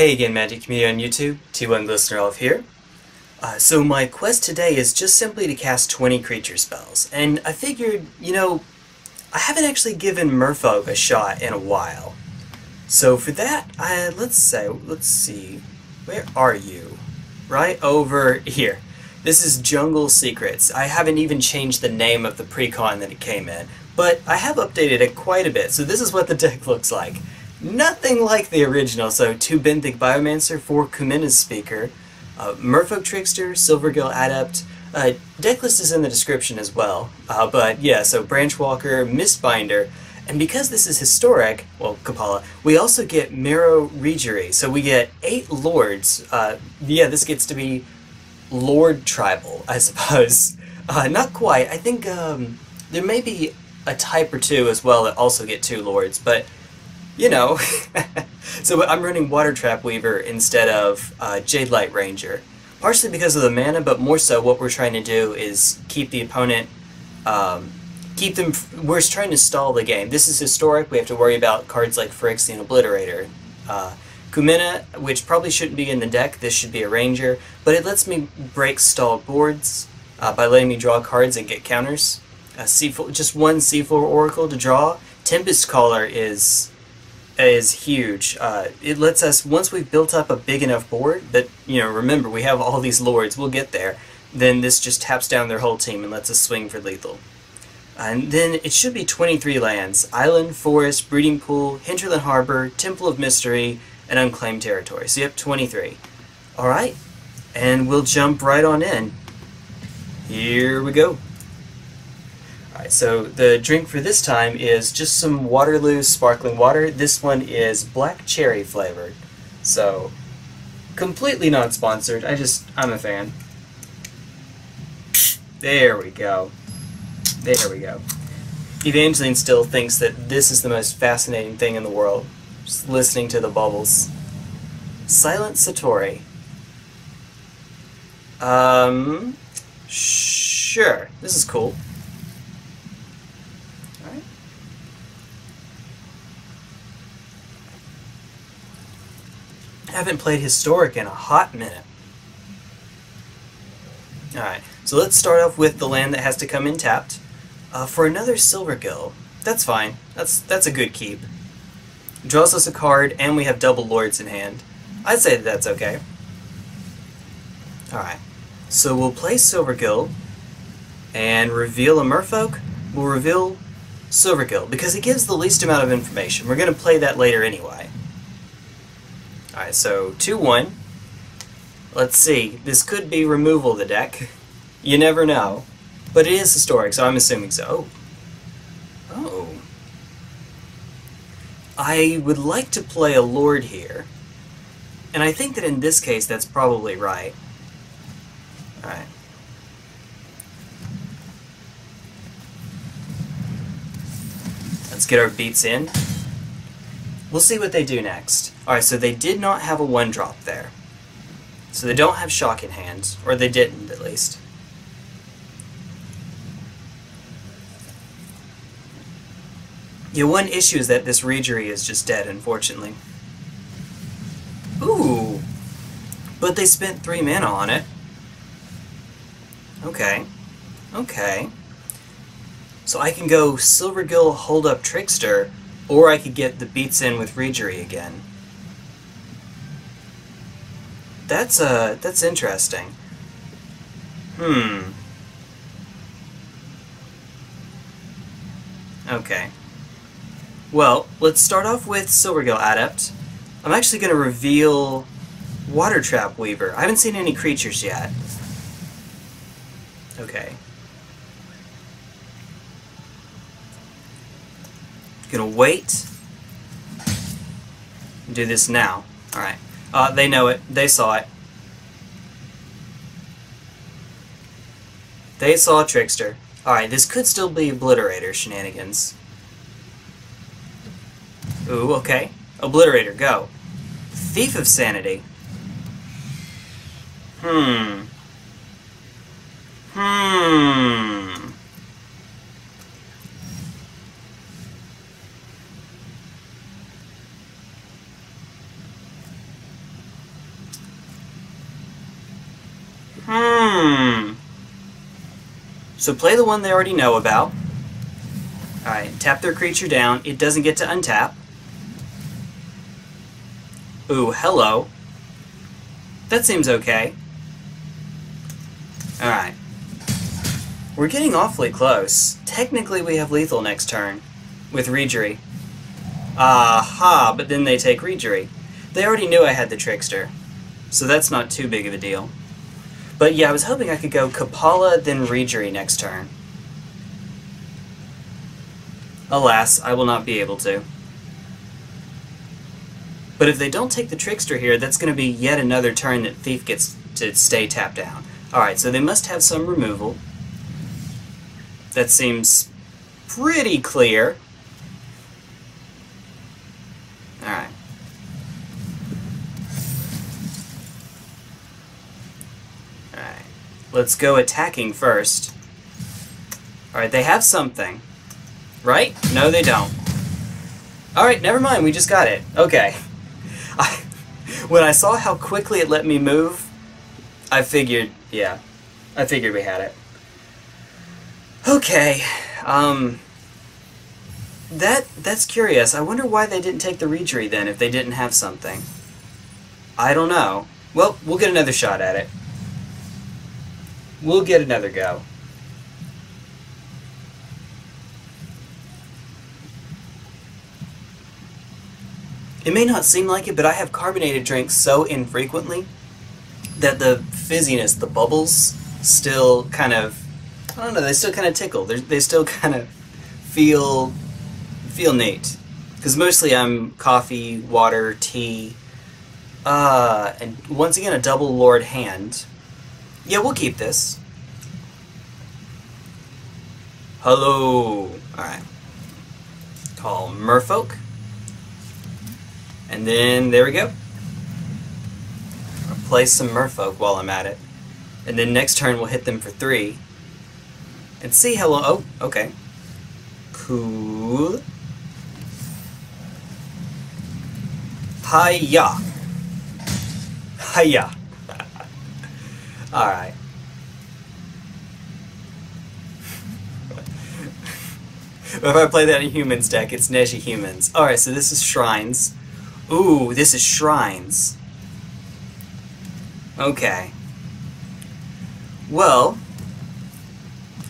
Hey again, Magic Community on YouTube, T1 Glistener here. Uh, so my quest today is just simply to cast 20 creature spells, and I figured, you know, I haven't actually given Merfolk a shot in a while. So for that, I, let's say, let's see, where are you? Right over here. This is Jungle Secrets. I haven't even changed the name of the precon that it came in, but I have updated it quite a bit, so this is what the deck looks like. Nothing like the original, so 2 Benthic Biomancer, 4 Kumena's Speaker, uh, Merfolk Trickster, Silvergill Adept, uh, deck list is in the description as well, uh, but yeah, so Branchwalker, Mistbinder, and because this is historic, well, Kopala, we also get Merrow Reejerey, so we get 8 Lords. Uh, yeah, this gets to be Lord Tribal, I suppose. Uh, not quite, I think um, there may be a type or two as well that also get 2 Lords, but you know. so I'm running Watertrap Weaver instead of uh, Jadelight Ranger. Partially because of the mana, but more so what we're trying to do is keep the opponent, um, keep them, we're trying to stall the game. This is historic, we have to worry about cards like Phyrexian Obliterator. Uh, Kumena, which probably shouldn't be in the deck, this should be a Ranger, but it lets me break stalled boards uh, by letting me draw cards and get counters. A just one Seafloor Oracle to draw. Tempest Caller is is huge. Uh, it lets us, once we've built up a big enough board, that, you know, remember, we have all these lords, we'll get there, then this just taps down their whole team and lets us swing for lethal. And then it should be 23 lands. Island, Forest, Breeding Pool, Hinterland Harbor, Temple of Mystery, and Unclaimed Territory. So yep, 23. Alright, and we'll jump right on in. Here we go. So the drink for this time is just some Waterloo sparkling water. This one is black cherry flavored. So, completely not sponsored. I just, I'm a fan. There we go. There we go. Evangeline still thinks that this is the most fascinating thing in the world. Just listening to the bubbles. Silent Satori. Um, sure. This is cool. Haven't played Historic in a hot minute. Alright, so let's start off with the land that has to come in tapped. Uh, for another Silvergill, that's fine. That's that's a good keep. Draws us a card, and we have double Lords in hand. I'd say that that's okay. Alright, so we'll play Silvergill, and reveal a Merfolk. We'll reveal Silvergill, because it gives the least amount of information. We're going to play that later anyway. Alright, so 2-1. Let's see. This could be removal of the deck. You never know. But it is historic, so I'm assuming so. Oh. Oh. I would like to play a Lord here. And I think that in this case, that's probably right. Alright. Let's get our beats in. We'll see what they do next. Alright, so they did not have a 1-drop there. So they don't have Shock in hands, or they didn't, at least. Yeah, one issue is that this Reejerey is just dead, unfortunately. Ooh! But they spent 3 mana on it. Okay. Okay. So I can go Silvergill Hold Up Trickster, or I could get the beats in with Reejerey again. That's, uh, that's interesting. Hmm. Okay. Well, let's start off with Silvergill Adept. I'm actually going to reveal Watertrap Weaver. I haven't seen any creatures yet. Okay. Gonna wait. Do this now. Alright. Uh, they know it. They saw it. They saw Trickster. Alright, this could still be Obliterator shenanigans. Ooh, okay. Obliterator, go. Thief of Sanity. Hmm. Hmm. Hmm. So play the one they already know about. Alright, tap their creature down. It doesn't get to untap. Ooh, hello. That seems okay. Alright. We're getting awfully close. Technically, we have lethal next turn with Reejerey. Aha, but then they take Reejerey. They already knew I had the Trickster, so that's not too big of a deal. But yeah, I was hoping I could go Kopala, then Reejerey next turn. Alas, I will not be able to. But if they don't take the Trickster here, that's going to be yet another turn that Thief gets to stay tapped down. Alright, so they must have some removal. That seems pretty clear. Alright. Alright. Let's go attacking first. Alright, they have something. Right? No, they don't. Alright, never mind, we just got it. Okay. I, when I saw how quickly it let me move, I figured, yeah, I figured we had it. Okay, um, that that's curious. I wonder why they didn't take the Reejerey then if they didn't have something. I don't know. Well, we'll get another shot at it. We'll get another go. It may not seem like it, but I have carbonated drinks so infrequently that the fizziness, the bubbles, still kind of, I don't know, they still kind of tickle. They're, they still kind of feel, feel neat. Because mostly I'm coffee, water, tea, uh, and once again a double Lord hand. Yeah, we'll keep this. Hello. Alright. Call Merfolk. And then, there we go. I'll play some Merfolk while I'm at it. And then next turn we'll hit them for three. And see how long... Oh, okay. Cool. Hiya. Hiya. Alright. if I play that in Humans deck, it's Neji Humans. Alright, so this is Shrines. Ooh, this is shrines. Okay. Well,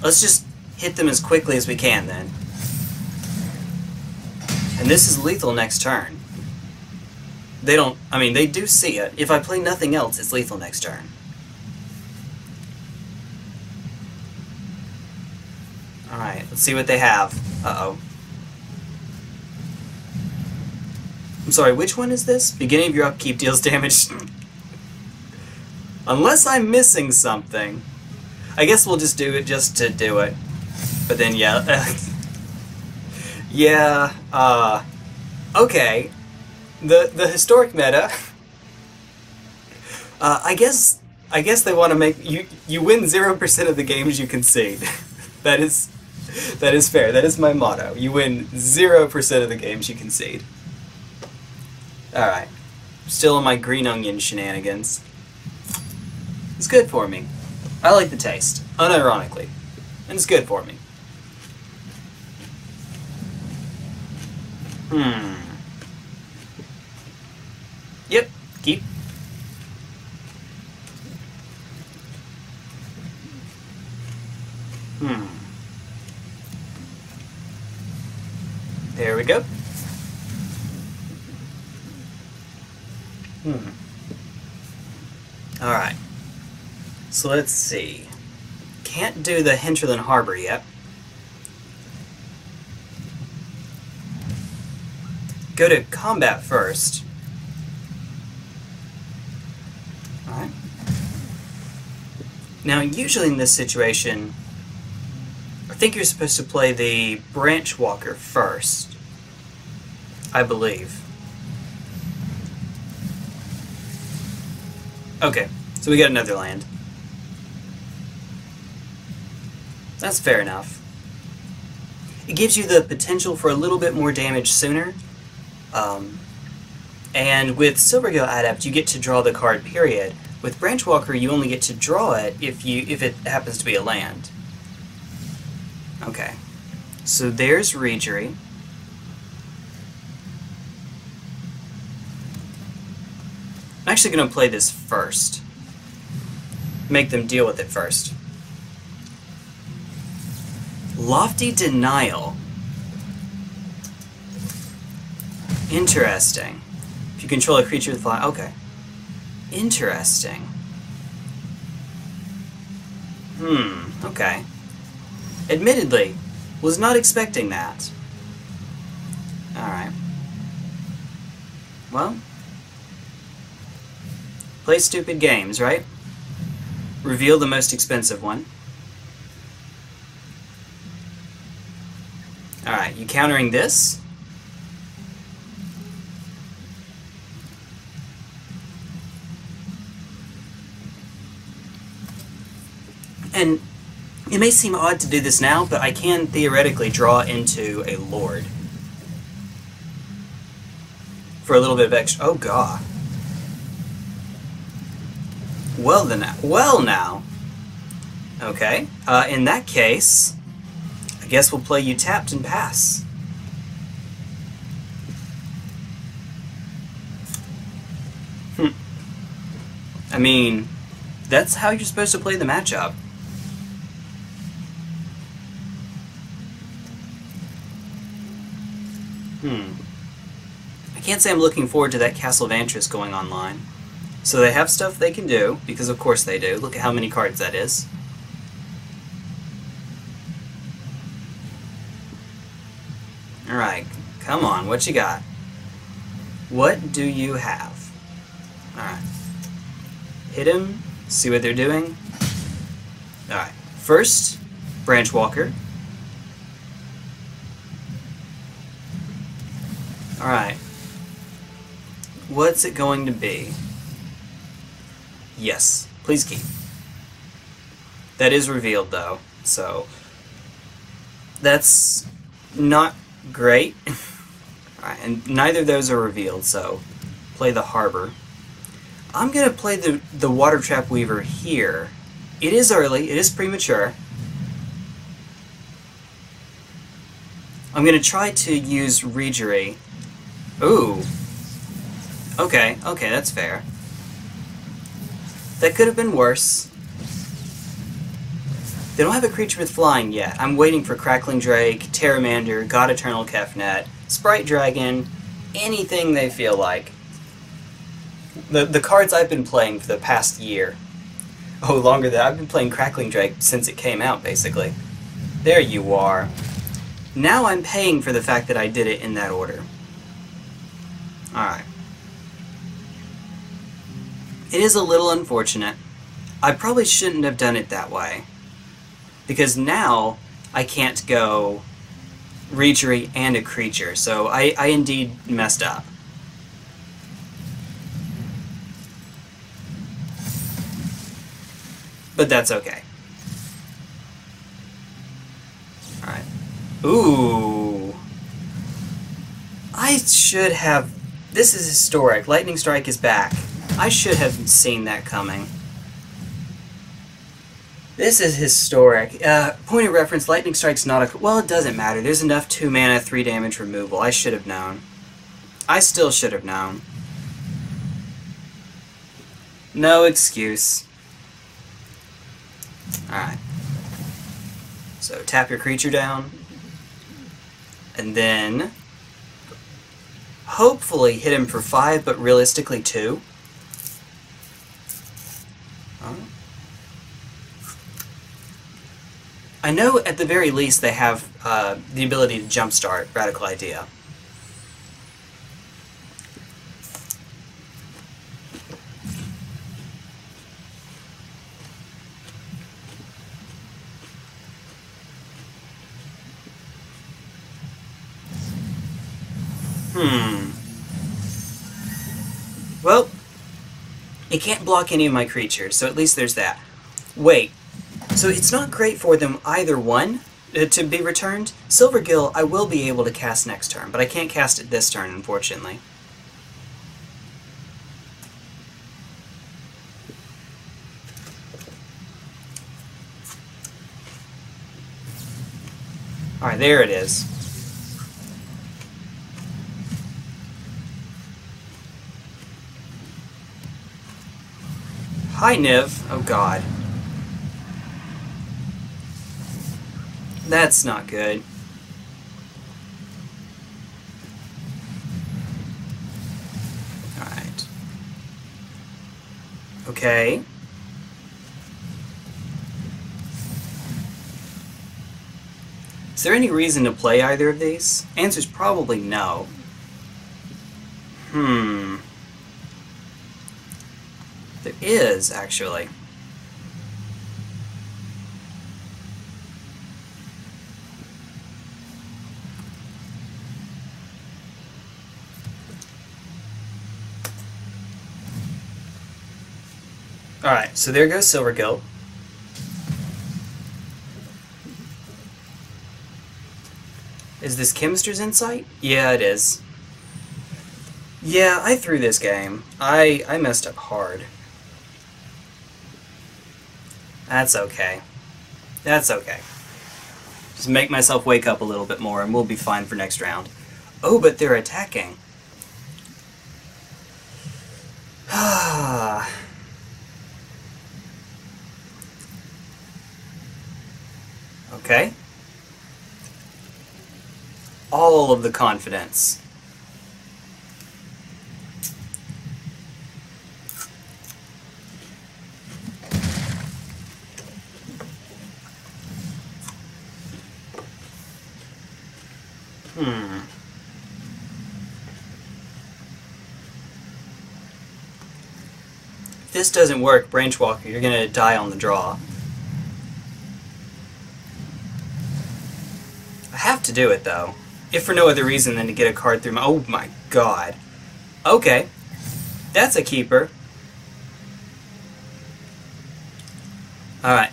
let's just hit them as quickly as we can then. And this is lethal next turn. They don't, I mean, they do see it. If I play nothing else, it's lethal next turn. Alright, let's see what they have. Uh-oh. I'm sorry, which one is this? Beginning of your upkeep deals damage. Unless I'm missing something. I guess we'll just do it just to do it. But then, yeah. yeah, uh... Okay. The, the historic meta... Uh, I guess I guess they want to make you you win zero percent of the games you concede. that is that is fair. That is my motto. You win zero percent of the games you concede. Alright. Still in my green onion shenanigans. It's good for me. I like the taste, unironically. And it's good for me. Hmm. Yep, keep. Hmm. There we go. Hmm. Alright. So let's see. Can't do the Hinterland Harbor yet. Go to combat first. Alright. Now, usually in this situation, I think you're supposed to play the Branchwalker first. I believe. Okay, so we get another land. That's fair enough. It gives you the potential for a little bit more damage sooner. Um, and with Silvergill Adept, you get to draw the card, period. With Branchwalker, you only get to draw it if you if it happens to be a land. Okay. So there's Reejerey. Actually going to play this first. Make them deal with it first. Lofty Denial. Interesting. If you control a creature with fly... Okay. Interesting. Hmm, okay. Admittedly, was not expecting that. Alright. Well, play stupid games, right? Reveal the most expensive one. Alright, you countering this? And it may seem odd to do this now, but I can theoretically draw into a Lord. For a little bit of extra... Oh, God. Well, then, well now. Okay. Uh, in that case, I guess we'll play you tapped and pass. Hmm. I mean, that's how you're supposed to play the matchup. Hmm. I can't say I'm looking forward to that Castle Vantress going online. So they have stuff they can do, because of course they do. Look at how many cards that is. Alright, come on, what you got? What do you have? Alright. Hit him, see what they're doing. Alright, first, Branchwalker. Alright. What's it going to be? Yes, please keep. That is revealed though, so that's not great. And neither of those are revealed, so play the Harbor. I'm gonna play the, the Watertrap Weaver here. It is early, it is premature. I'm gonna try to use Reejerey Ooh. Okay, okay, that's fair. That could have been worse. They don't have a creature with flying yet. I'm waiting for Crackling Drake, Pteramander, God Eternal Kefnet, Sprite Dragon, anything they feel like. The, the cards I've been playing for the past year. Oh, longer than I've been playing Crackling Drake since it came out, basically. There you are. Now I'm paying for the fact that I did it in that order. Alright. It is a little unfortunate. I probably shouldn't have done it that way. Because now I can't go Reejerey and a creature, so I, I indeed messed up. But that's okay. Alright. Ooh. I should have this is historic. Lightning Strike is back. I should have seen that coming. This is historic. Uh, point of reference, Lightning Strike's not a... Well, it doesn't matter. There's enough 2 mana, 3 damage removal. I should have known. I still should have known. No excuse. Alright. So tap your creature down. And then hopefully hit him for five, but realistically two. I know at the very least they have uh, the ability to jumpstart Radical Idea. Hmm. Well, it can't block any of my creatures, so at least there's that. Wait, so it's not great for them either one uh, to be returned? Silvergill I will be able to cast next turn, but I can't cast it this turn, unfortunately. Alright, there it is. Hi, Niv. Oh, God. That's not good. Alright. Okay. Is there any reason to play either of these? Answer's probably no. Hmm. There is, actually. Alright, so there goes Silvergill. Is this Chemist's Insight? Yeah, it is. Yeah, I threw this game. I, I messed up hard. That's okay. That's okay. Just make myself wake up a little bit more and we'll be fine for next round. Oh, but they're attacking. Ah. Okay all of the confidence. Hmm. If this doesn't work, Branchwalker, you're gonna die on the draw. I have to do it, though. If for no other reason than to get a card through my... Oh my god. Okay. That's a keeper. Alright.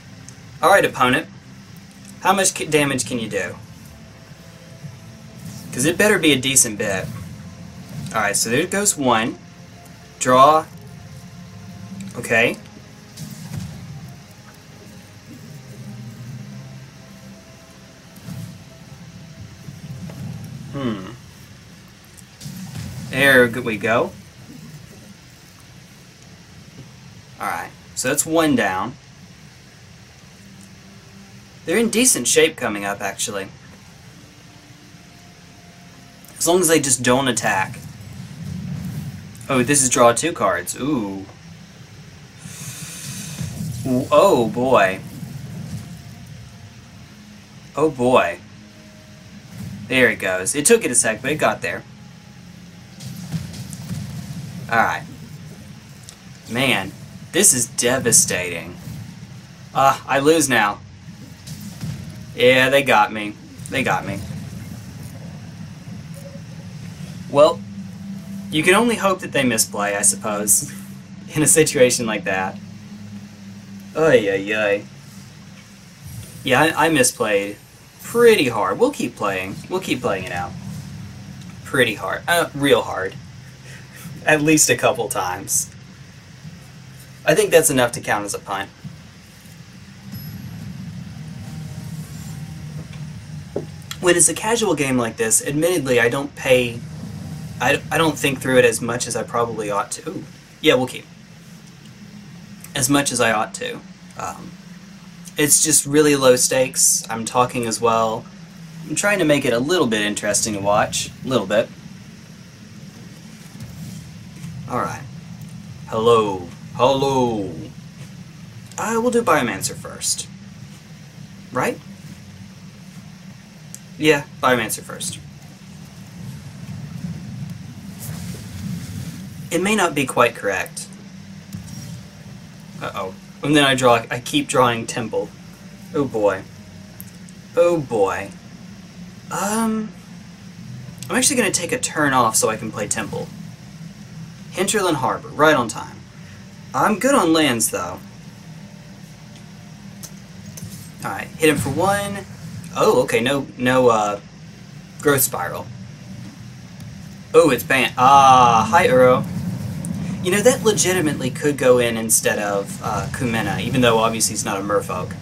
Alright, opponent. How much damage can you do? Because it better be a decent bit. Alright, so there goes one. Draw. Okay. There we go. Alright, so that's one down. They're in decent shape coming up, actually. As long as they just don't attack. Oh, this is draw two cards. Ooh. Ooh oh, boy. Oh, boy. There it goes. It took it a sec, but it got there. Alright. Man, this is devastating. Ah, uh, I lose now. Yeah, they got me. They got me. Well, you can only hope that they misplay, I suppose, in a situation like that. Ay, ay, ay. Yeah, I, I misplayed pretty hard. We'll keep playing. We'll keep playing it out. Pretty hard. Uh, real hard. At least a couple times. I think that's enough to count as a punt. When it's a casual game like this, admittedly, I don't pay... I, I don't think through it as much as I probably ought to. Ooh. Yeah, we'll keep. As much as I ought to. Um, it's just really low stakes. I'm talking as well. I'm trying to make it a little bit interesting to watch. A little bit. Alright. Hello. Hello. Uh, we'll do Biomancer first. Right? Yeah, Biomancer first. It may not be quite correct. Uh-oh. And then I draw, I keep drawing Temple. Oh boy. Oh boy. Um, I'm actually going to take a turn off so I can play Temple. Hinterland Harbor, right on time. I'm good on lands, though. Alright, hit him for one. Oh, okay, no, no, uh, growth spiral. Oh, it's banned. Ah, hi, Uro. You know, that legitimately could go in instead of uh, Kumena, even though obviously he's not a merfolk.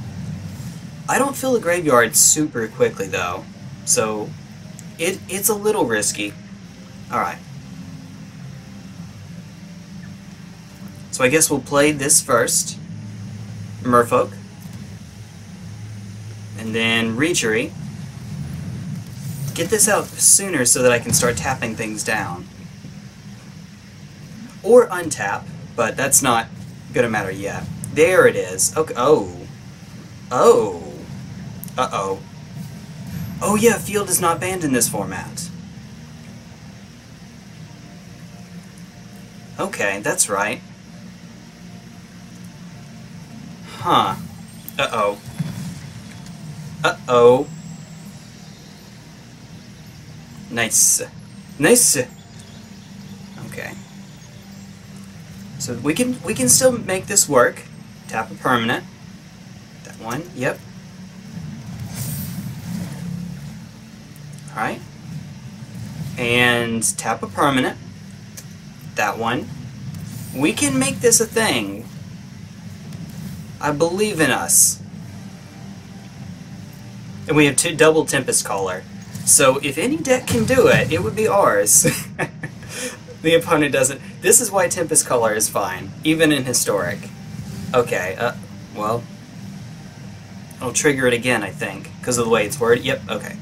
I don't fill the graveyard super quickly, though. So it it's a little risky. Alright. So I guess we'll play this first. Merfolk. And then Reejerey. Get this out sooner so that I can start tapping things down. Or untap, but that's not gonna matter yet. There it is. Okay. Oh. Oh. Uh-oh. Oh yeah, field is not banned in this format. Okay, that's right. Huh. Uh-oh. Uh-oh. Nice. Nice. Okay. So we can we can still make this work. Tap a permanent. That one. Yep. Alright. And tap a permanent. That one. We can make this a thing. I believe in us. And we have two double Tempest Caller. So if any deck can do it, it would be ours. the opponent doesn't. This is why Tempest Caller is fine, even in Historic. Okay, uh, well, I'll trigger it again, I think, because of the way it's worded. Yep, okay.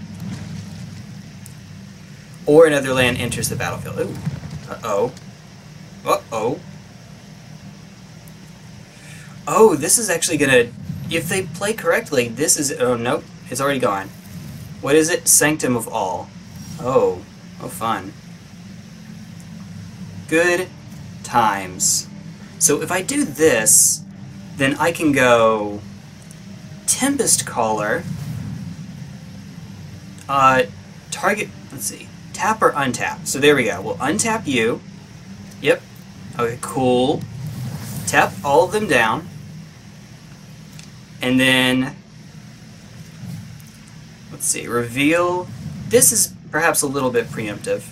Or another land enters the battlefield. Ooh. Uh-oh. Uh-oh. Oh, this is actually gonna... If they play correctly, this is... Oh, nope. It's already gone. What is it? Sanctum of All. Oh. Oh, fun. Good times. So if I do this, then I can go... Tempest Caller. Uh, target... Let's see. Tap or untap. So there we go. We'll untap you. Yep. Okay, cool. Tap all of them down. And then, let's see, reveal. This is perhaps a little bit preemptive.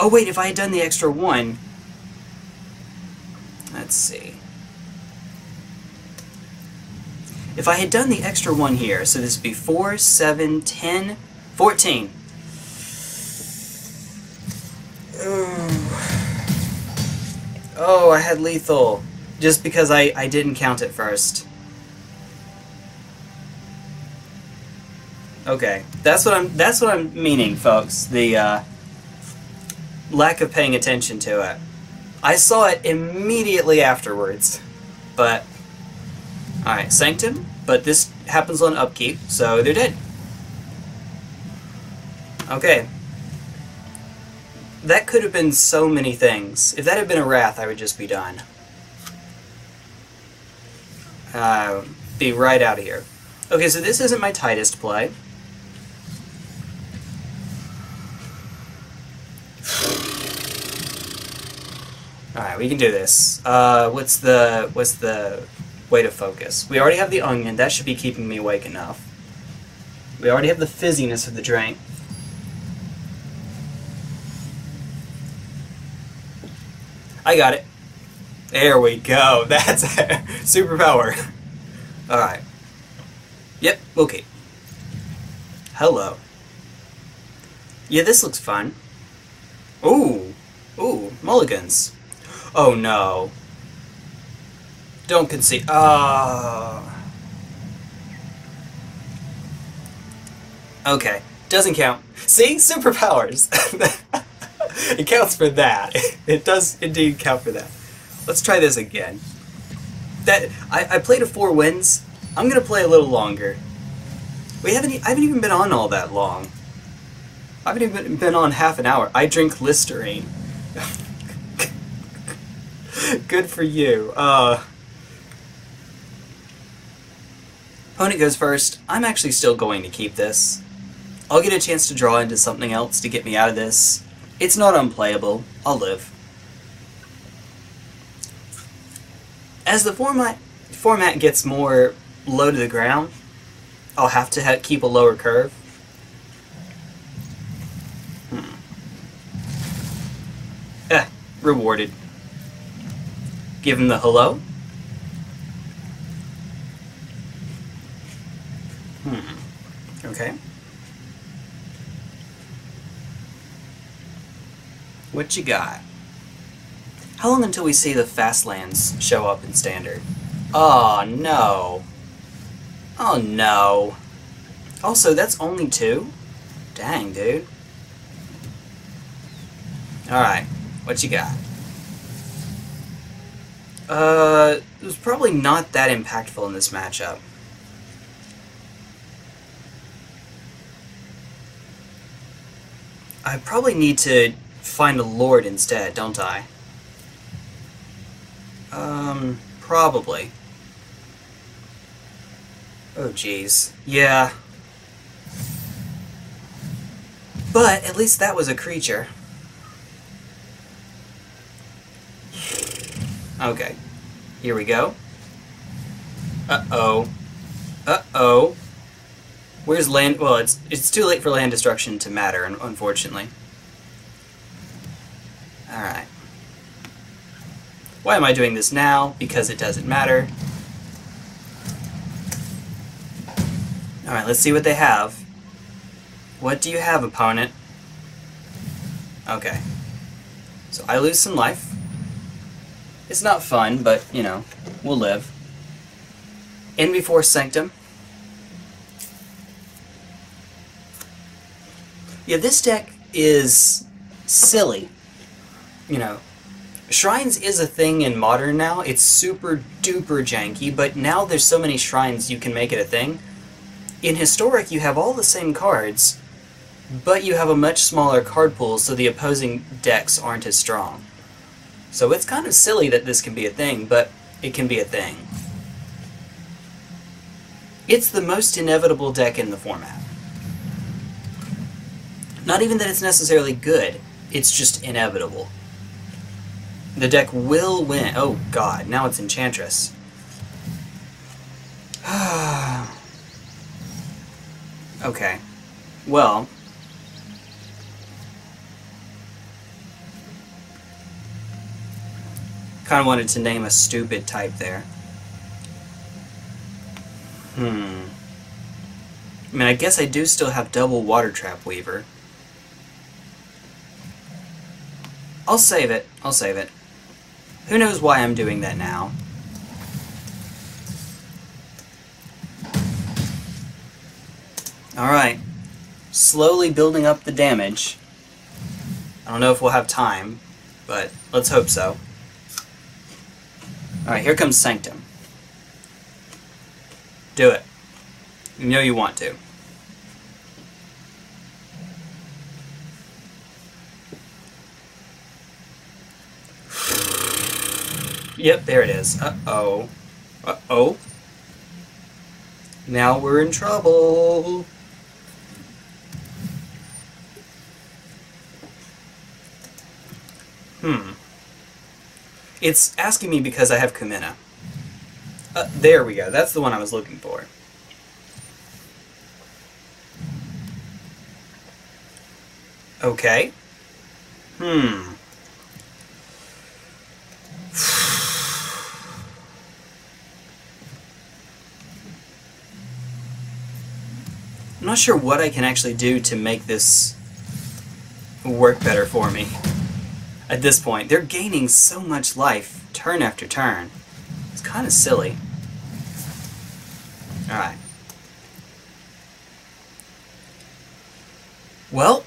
Oh wait, if I had done the extra one, let's see. If I had done the extra one here, so this would be 4, 7, 10, 14. Oh, I had lethal. Just because I, I didn't count it first. Okay, that's what I'm that's what I'm meaning, folks. The uh, lack of paying attention to it. I saw it immediately afterwards, but all right, Sanctum. But this happens on upkeep, so they're dead. Okay. That could have been so many things. If that had been a Wrath, I would just be done. Uh, be right out of here. Okay, so this isn't my tightest play. Alright, we can do this. Uh, what's the what's the way to focus? We already have the onion, that should be keeping me awake enough. We already have the fizziness of the drink. I got it. There we go. That's a superpower. Alright. Yep, okay. Hello. Yeah, this looks fun. Ooh. Ooh, mulligans. Oh no. Don't concede. Ah. Oh. Okay. Doesn't count. See? Superpowers. it counts for that. It does indeed count for that. Let's try this again. That I, I played a four wins. I'm gonna play a little longer. We haven't. I haven't even been on all that long. I haven't even been on half an hour. I drink Listerine. Good for you. Uh, opponent goes first. I'm actually still going to keep this. I'll get a chance to draw into something else to get me out of this. It's not unplayable. I'll live. As the format format gets more low to the ground, I'll have to ha keep a lower curve. Hmm. Eh, rewarded give him the hello. Hmm. Okay. What you got? How long until we see the Fastlands show up in Standard? Oh, no. Oh, no. Also, that's only two? Dang, dude. Alright, what you got? Uh, it was probably not that impactful in this matchup. I probably need to find a lord instead, don't I? Um, probably. Oh, jeez. Yeah. But at least that was a creature. Okay. Here we go. Uh-oh. Uh-oh. Where's land... Well, it's it's too late for land destruction to matter, unfortunately. Alright. Why am I doing this now? Because it doesn't matter. Alright, let's see what they have. What do you have, opponent? Okay. So I lose some life. It's not fun, but, you know, we'll live. In before Sanctum. Yeah, this deck is silly. You know, Shrines is a thing in Modern now. It's super duper janky, but now there's so many shrines you can make it a thing. In Historic, you have all the same cards, but you have a much smaller card pool, so the opposing decks aren't as strong. So it's kind of silly that this can be a thing, but it can be a thing. It's the most inevitable deck in the format. Not even that it's necessarily good, it's just inevitable. The deck will win. Oh god, now it's Enchantress. okay. Well. Kind of wanted to name a stupid type there. Hmm. I mean, I guess I do still have double Watertrap Weaver. I'll save it. I'll save it. Who knows why I'm doing that now? Alright. Slowly building up the damage. I don't know if we'll have time, but let's hope so. Alright, here comes Sanctum. Do it. You know you want to. Yep, there it is. Uh-oh. Uh-oh. Now we're in trouble. Hmm. It's asking me because I have Kumena. Uh, there we go. That's the one I was looking for. Okay. Hmm. I'm not sure what I can actually do to make this work better for me. At this point, they're gaining so much life turn after turn. It's kind of silly. Alright. Well,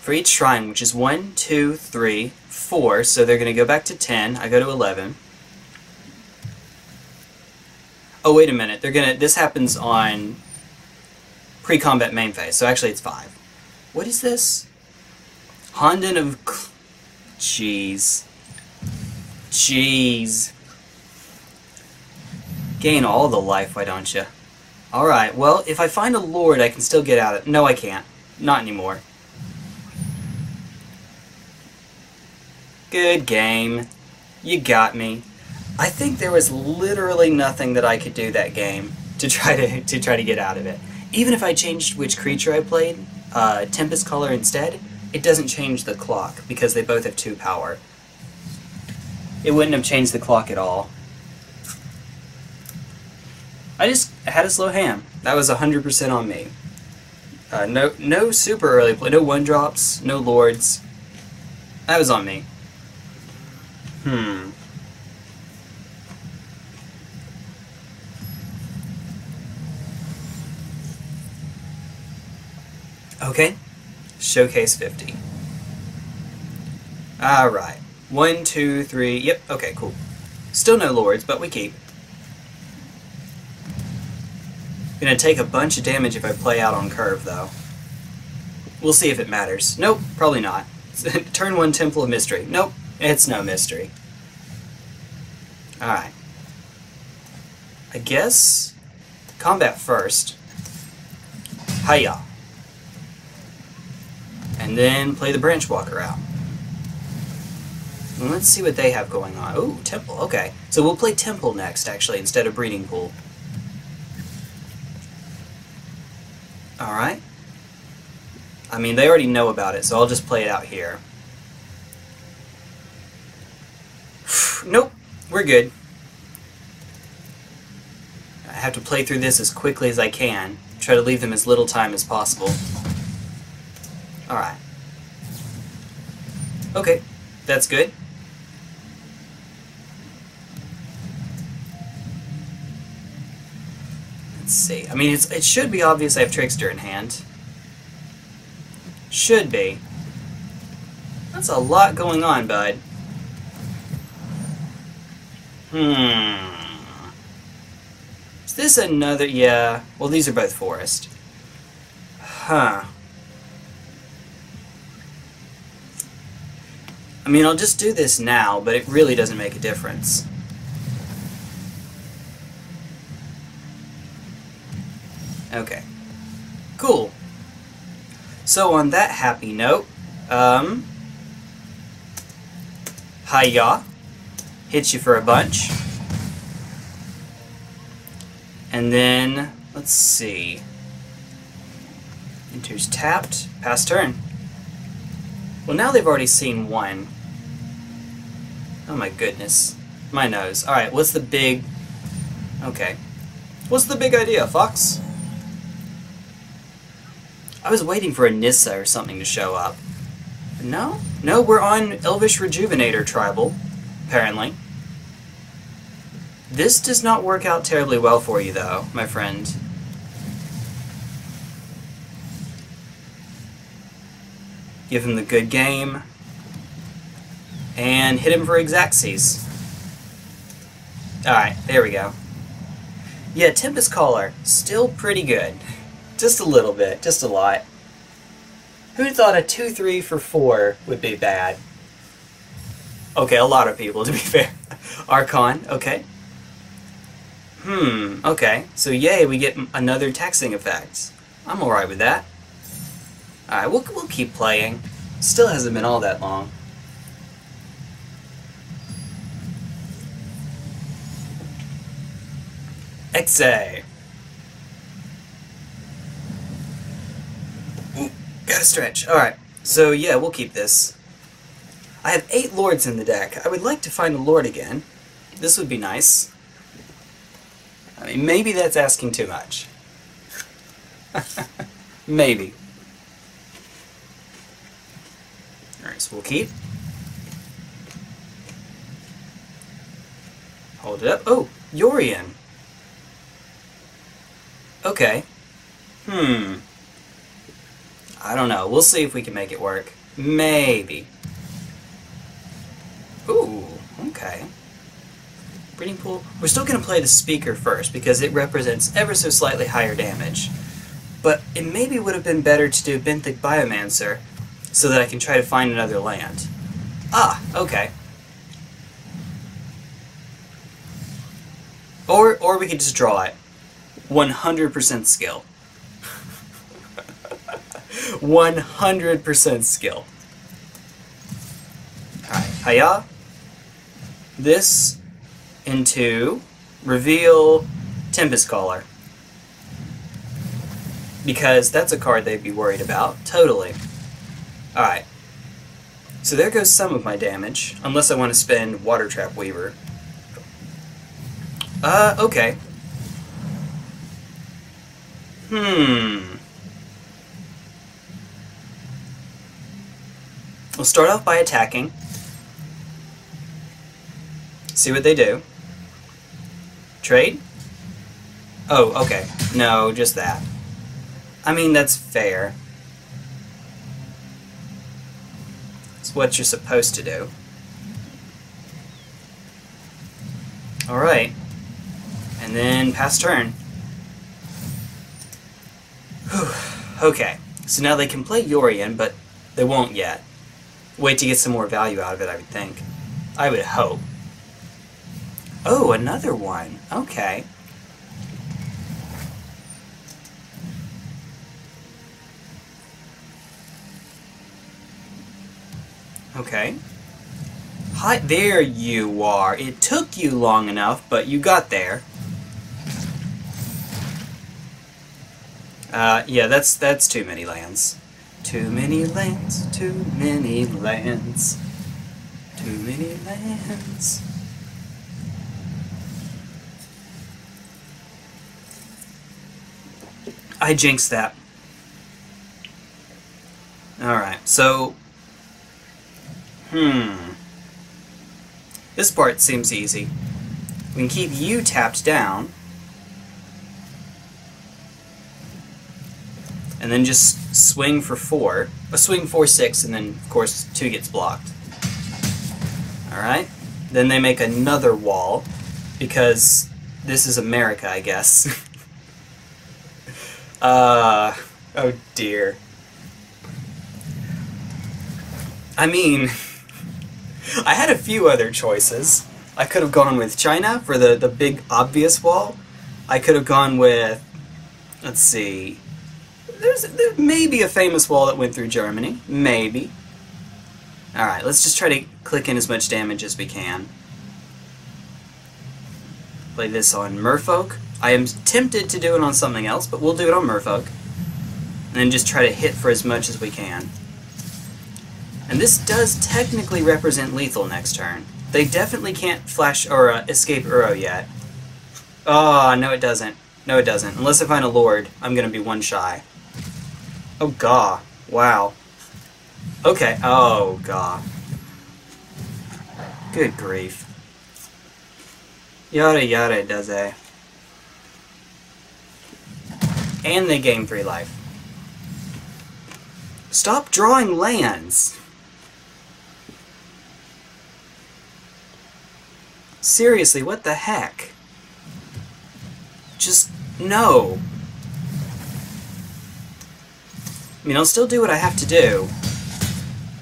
for each shrine, which is 1, 2, 3, 4, so they're going to go back to 10, I go to 11. Oh, wait a minute. They're gonna. This happens on pre-combat main phase, so actually it's five. What is this? Honden of... Jeez. Jeez. Gain all the life, why don't you? Alright, well, if I find a lord, I can still get out of... No, I can't. Not anymore. Good game. You got me. I think there was literally nothing that I could do that game to try to, to try to get out of it. Even if I changed which creature I played, uh, Tempest Caller instead, it doesn't change the clock, because they both have 2 power. It wouldn't have changed the clock at all. I just had a slow hand. That was 100% on me. Uh, no, no super early play, no one drops, no lords. That was on me. Hmm. Okay. Showcase 50. Alright. One, two, three. Yep, okay, cool. Still no lords, but we keep. Gonna take a bunch of damage if I play out on curve, though. We'll see if it matters. Nope, probably not. Turn 1 Temple of Mystery. Nope, it's no mystery. Alright. I guess... Combat first. Hiya. And then play the Branchwalker out. And let's see what they have going on. Ooh, Temple, okay. So we'll play Temple next, actually, instead of Breeding Pool. Alright. I mean, they already know about it, so I'll just play it out here. nope, we're good. I have to play through this as quickly as I can. Try to leave them as little time as possible. Alright. Okay, that's good. Let's see. I mean, it's, it should be obvious I have Trickster in hand. Should be. That's a lot going on, bud. Hmm. Is this another... Yeah. Well, these are both forest. Huh. I mean, I'll just do this now, but it really doesn't make a difference. Okay. Cool. So on that happy note, um, hiya, hits you for a bunch. And then, let's see, enters tapped, pass turn. Well, now they've already seen one. Oh my goodness. My nose. Alright, what's the big... Okay. What's the big idea, Fox? I was waiting for a Nissa or something to show up. No? No, we're on Elvish Rejuvenator Tribal, apparently. This does not work out terribly well for you, though, my friend. Give him the good game. And hit him for Xaxes. Alright, there we go. Yeah, Tempest Caller, still pretty good. Just a little bit, just a lot. Who thought a 2-3 for 4 would be bad? Okay, a lot of people, to be fair. Archon, okay. Hmm, okay. So yay, we get another taxing effect. I'm alright with that. Alright, we'll, we'll keep playing. Still hasn't been all that long. Exe. Gotta stretch. Alright, so yeah, we'll keep this. I have eight lords in the deck. I would like to find a lord again. This would be nice. I mean, maybe that's asking too much. maybe. Alright, so we'll keep. Hold it up. Oh, Yorion. Okay. Hmm. I don't know. We'll see if we can make it work. Maybe. Ooh, okay. Breeding pool. We're still going to play the speaker first because it represents ever so slightly higher damage. But it maybe would have been better to do Benthic Biomancer so that I can try to find another land. Ah, okay. Or, or we could just draw it. 100% skill. 100% skill. Hiya. This into reveal Tempest Caller. Because that's a card they'd be worried about. Totally. Alright. So there goes some of my damage, unless I want to spend Watertrap Weaver. Uh, okay. Hmm. We'll start off by attacking. See what they do. Trade? Oh, okay. No, just that. I mean, that's fair. It's what you're supposed to do. Alright. And then pass turn. Okay. So now they can play Yorion, but they won't yet. Wait to get some more value out of it, I would think. I would hope. Oh, another one. Okay. Okay. Hi, there you are. It took you long enough, but you got there. Uh, yeah, that's that's too many lands. Too many lands, too many lands, too many lands. I jinxed that. Alright, so... Hmm. This part seems easy. We can keep you tapped down. And then just swing for four. A swing four, six, and then, of course, two gets blocked. Alright? Then they make another wall, because this is America, I guess. Uh, oh dear. I mean, I had a few other choices. I could have gone with China for the, the big obvious wall. I could have gone with, let's see, there's there may be a famous wall that went through Germany. Maybe. Alright, let's just try to click in as much damage as we can. Play this on Merfolk. I am tempted to do it on something else, but we'll do it on Merfolk. And then just try to hit for as much as we can. And this does technically represent lethal next turn. They definitely can't flash or uh, escape Uro yet. Oh, no it doesn't. No it doesn't. Unless I find a Lord, I'm going to be one shy. Oh, gah. Wow. Okay. Oh, gah. Good grief. Yada yada does a and they gain 3 life. Stop drawing lands! Seriously, what the heck? Just, no. I mean, I'll still do what I have to do,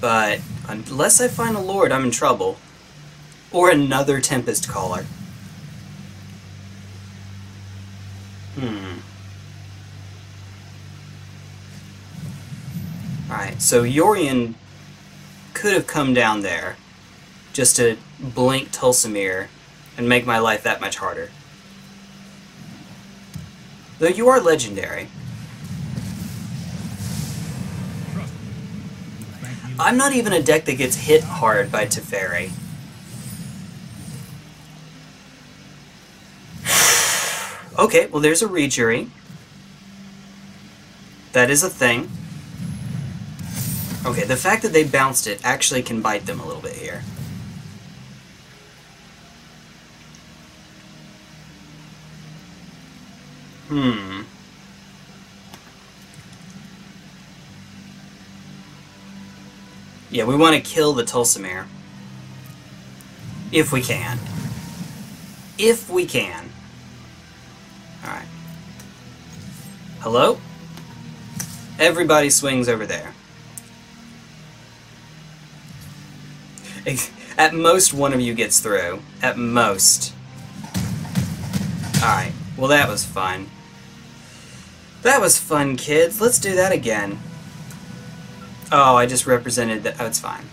but unless I find a lord, I'm in trouble. Or another Tempest Caller. Hmm. Alright, so Yorion could have come down there just to blink Tolsimir and make my life that much harder. Though you are legendary. I'm not even a deck that gets hit hard by Teferi. okay, well there's a Reejerey. That is a thing. Okay, the fact that they bounced it actually can bite them a little bit here. Hmm. Yeah, we want to kill the Tolsimir. If we can. If we can. Alright. Hello? Everybody swings over there. At most, one of you gets through. At most. Alright. Well, that was fun. That was fun, kids. Let's do that again. Oh, I just represented that. Oh, it's fine.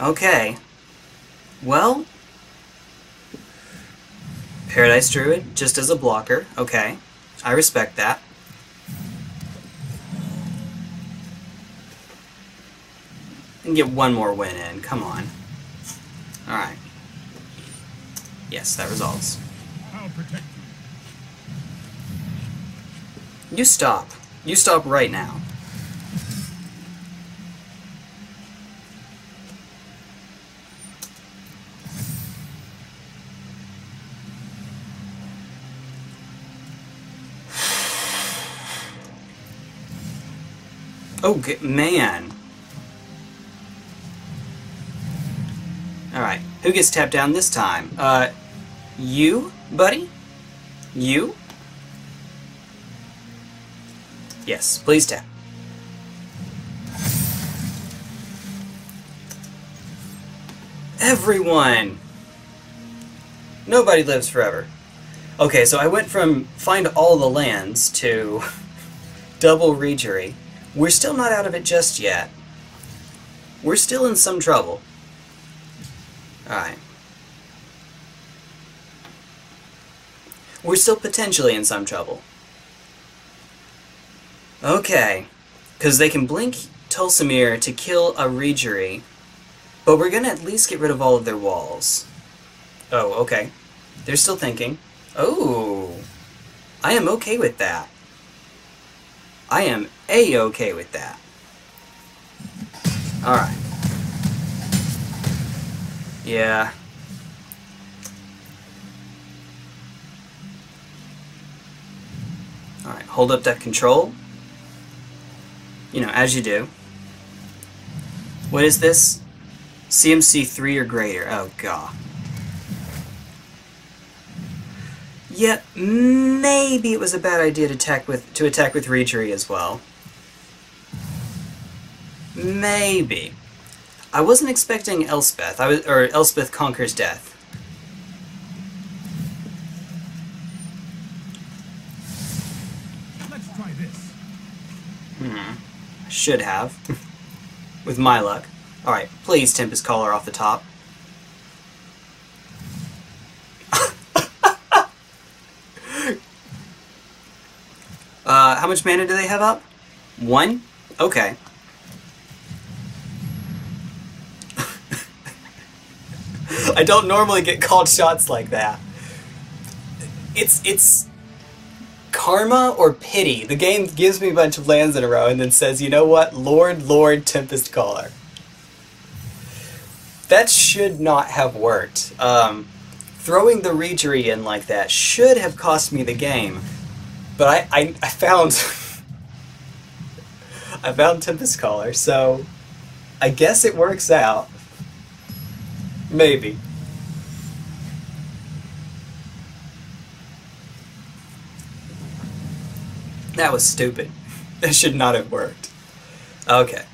Okay. Well, Paradise Druid, just as a blocker. Okay. I respect that. And get one more win in. Come on. Alright. Yes, that resolves. You stop. You stop right now. Oh, man. Alright, who gets tapped down this time? Uh, you, buddy? You? Yes, please tap. Everyone! Nobody lives forever. Okay, so I went from find all the lands to double Reejerey. We're still not out of it just yet. We're still in some trouble. Alright. We're still potentially in some trouble. Okay. Because they can blink Tolsimir to kill a Reejerey, but we're gonna at least get rid of all of their walls. Oh, okay. They're still thinking. Oh, I am okay with that. I am a-okay with that. Alright. Yeah. Alright, hold up that control. You know, as you do. What is this? CMC 3 or greater. Oh, God. Yet maybe it was a bad idea to attack with to attack with Reejerey as well. Maybe. I wasn't expecting Elspeth. I was or Elspeth conquers death. Let's try this. Hmm. Should have. with my luck. Alright, please Tempest Caller off the top. Uh, how much mana do they have up? One? Okay. I don't normally get called shots like that. It's it's karma or pity. The game gives me a bunch of lands in a row and then says, you know what, Lord, Lord, Tempest Caller. That should not have worked. Um, throwing the Reejerey in like that should have cost me the game. But I, I, I found I found Tempest Caller, so I guess it works out. Maybe. That was stupid. That should not have worked. Okay.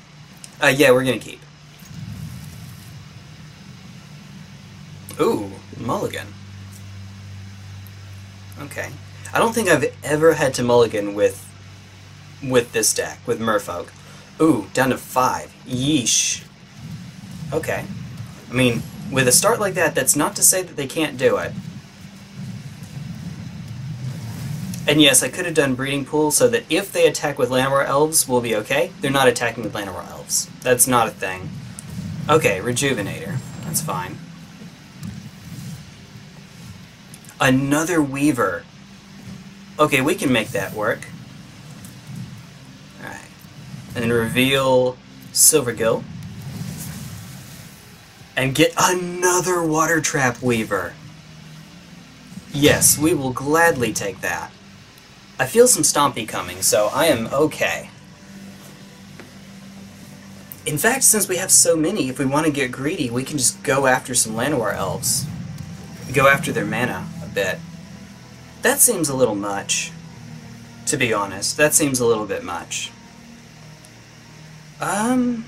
Uh, yeah, we're gonna keep. Ooh, mulligan. Okay. I don't think I've ever had to mulligan with with this deck, with Merfolk. Ooh, down to five. Yeesh. Okay. I mean, with a start like that, that's not to say that they can't do it. And yes, I could have done Breeding Pool so that if they attack with Llanowar Elves, we'll be okay. They're not attacking with Llanowar Elves. That's not a thing. Okay, Rejuvenator. That's fine. Another Weaver. Okay, we can make that work. Alright. And then reveal Silvergill. And get another Watertrap Weaver. Yes, we will gladly take that. I feel some Stompy coming, so I am okay. In fact, since we have so many, if we want to get greedy, we can just go after some Llanowar Elves. Go after their mana a bit. That seems a little much. To be honest, that seems a little bit much. Um...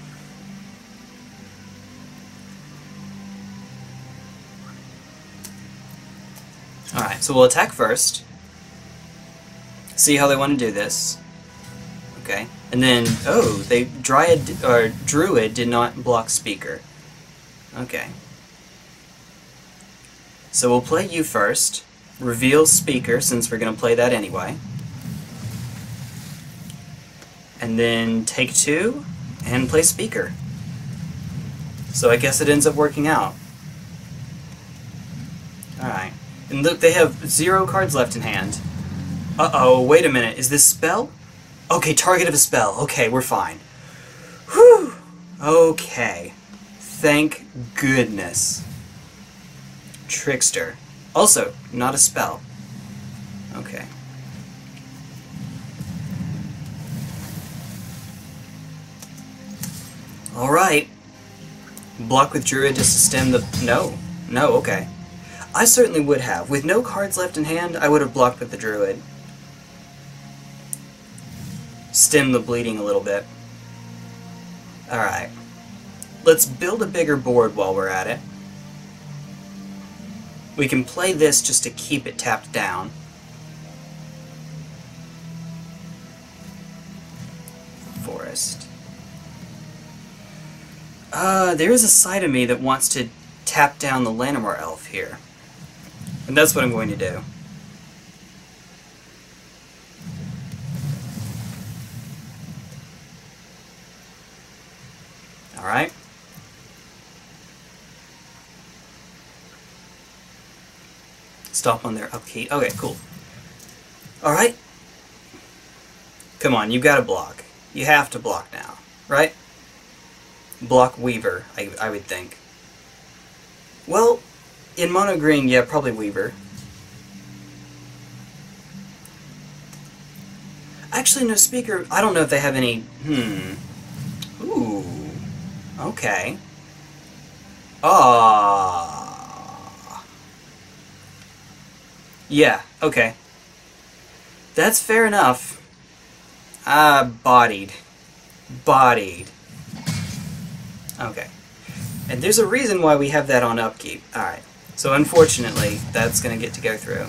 Alright, so we'll attack first. See how they want to do this. Okay. And then, oh, they Dryad or Druid did not block Speaker. Okay. So we'll play you first. Reveal Speaker, since we're going to play that anyway. And then take two and play Speaker. So I guess it ends up working out. Alright. And look, they have zero cards left in hand. Uh-oh, wait a minute. Is this spell? Okay, target of a spell. Okay, we're fine. Whew! Okay. Thank goodness. Trickster. Also, not a spell. Okay. Alright. Block with Druid just to stem the... No. No, okay. I certainly would have. With no cards left in hand, I would have blocked with the Druid. Stem the bleeding a little bit. Alright. Let's build a bigger board while we're at it. We can play this just to keep it tapped down. Forest. Uh, there is a side of me that wants to tap down the Llanowar Elf here. And that's what I'm going to do. Alright. Stop on their upkeep. Okay, cool. Alright. Come on, you've got to block. You have to block now, right? Block Weaver, I, I would think. Well, in mono green, yeah, probably Weaver. Actually, no speaker. I don't know if they have any. Hmm. Ooh. Okay. Ah. Yeah, okay. That's fair enough. Ah, uh, bodied. Bodied. Okay. And there's a reason why we have that on upkeep. Alright. So unfortunately, that's going to get to go through.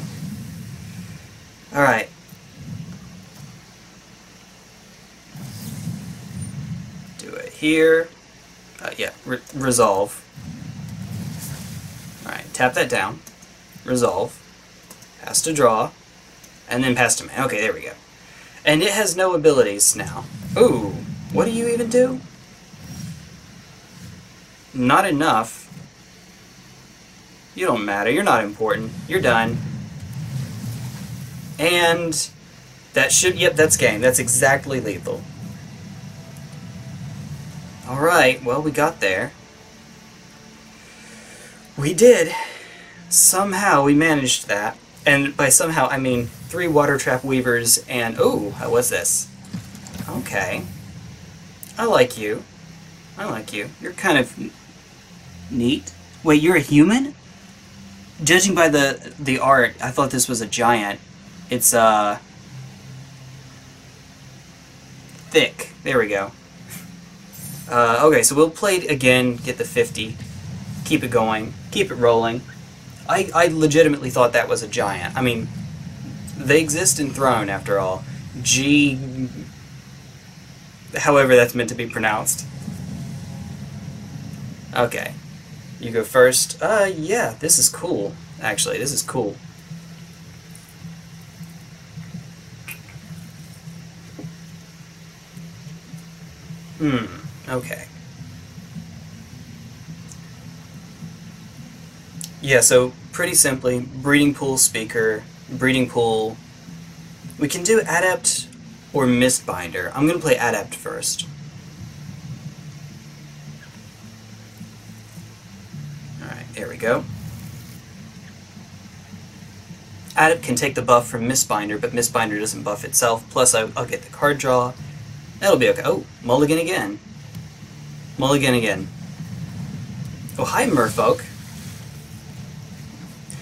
Alright. Do it here. Uh, yeah, re resolve. Alright, tap that down. Resolve. Pass to draw. And then pass to man. Okay, there we go. And it has no abilities now. Ooh, what do you even do? Not enough. You don't matter. You're not important. You're done. And that should... Yep, that's game. That's exactly lethal. Alright, well, we got there. We did. Somehow we managed that. And by somehow, I mean three watertrap weavers and... Oh, how was this? Okay. I like you. I like you. You're kind of neat. Wait, you're a human? judging by the the art, I thought this was a giant. It's uh thick. There we go. Uh, okay, so we'll play it again, get the 50, keep it going, keep it rolling. I, I legitimately thought that was a giant. I mean, they exist in Throne, after all. G... however that's meant to be pronounced. Okay. You go first. Uh, yeah, this is cool. Actually, this is cool. Hmm, okay. Yeah, so pretty simply, breeding pool speaker, breeding pool. We can do adept or mistbinder. I'm going to play adept first. Alright, There we go. Adept can take the buff from Mistbinder, but Mistbinder doesn't buff itself. Plus, I, will get the card draw. That'll be okay. Oh, Mulligan again. Mulligan again. Oh, hi, Merfolk.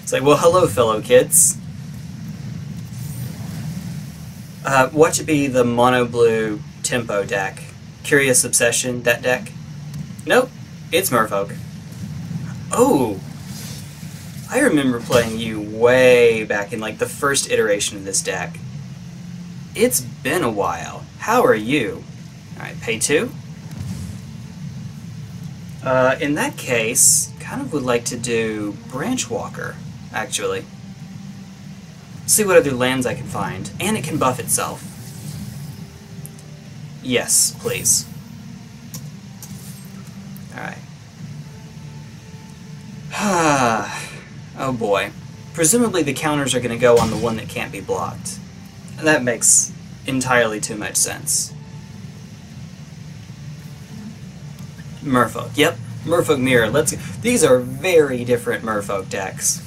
It's like, well, hello, fellow kids. Uh, watch it be the mono blue tempo deck. Curious Obsession, that deck. Nope, it's Merfolk. Oh! I remember playing you way back in like the first iteration of this deck. It's been a while. How are you? Alright, pay two. Uh, in that case, kind of would like to do Branchwalker, actually. See what other lands I can find. And it can buff itself. Yes, please. Alright. oh boy. Presumably the counters are going to go on the one that can't be blocked. And that makes entirely too much sense. Merfolk. Yep, Merfolk Mirror. Let's. These are very different Merfolk decks.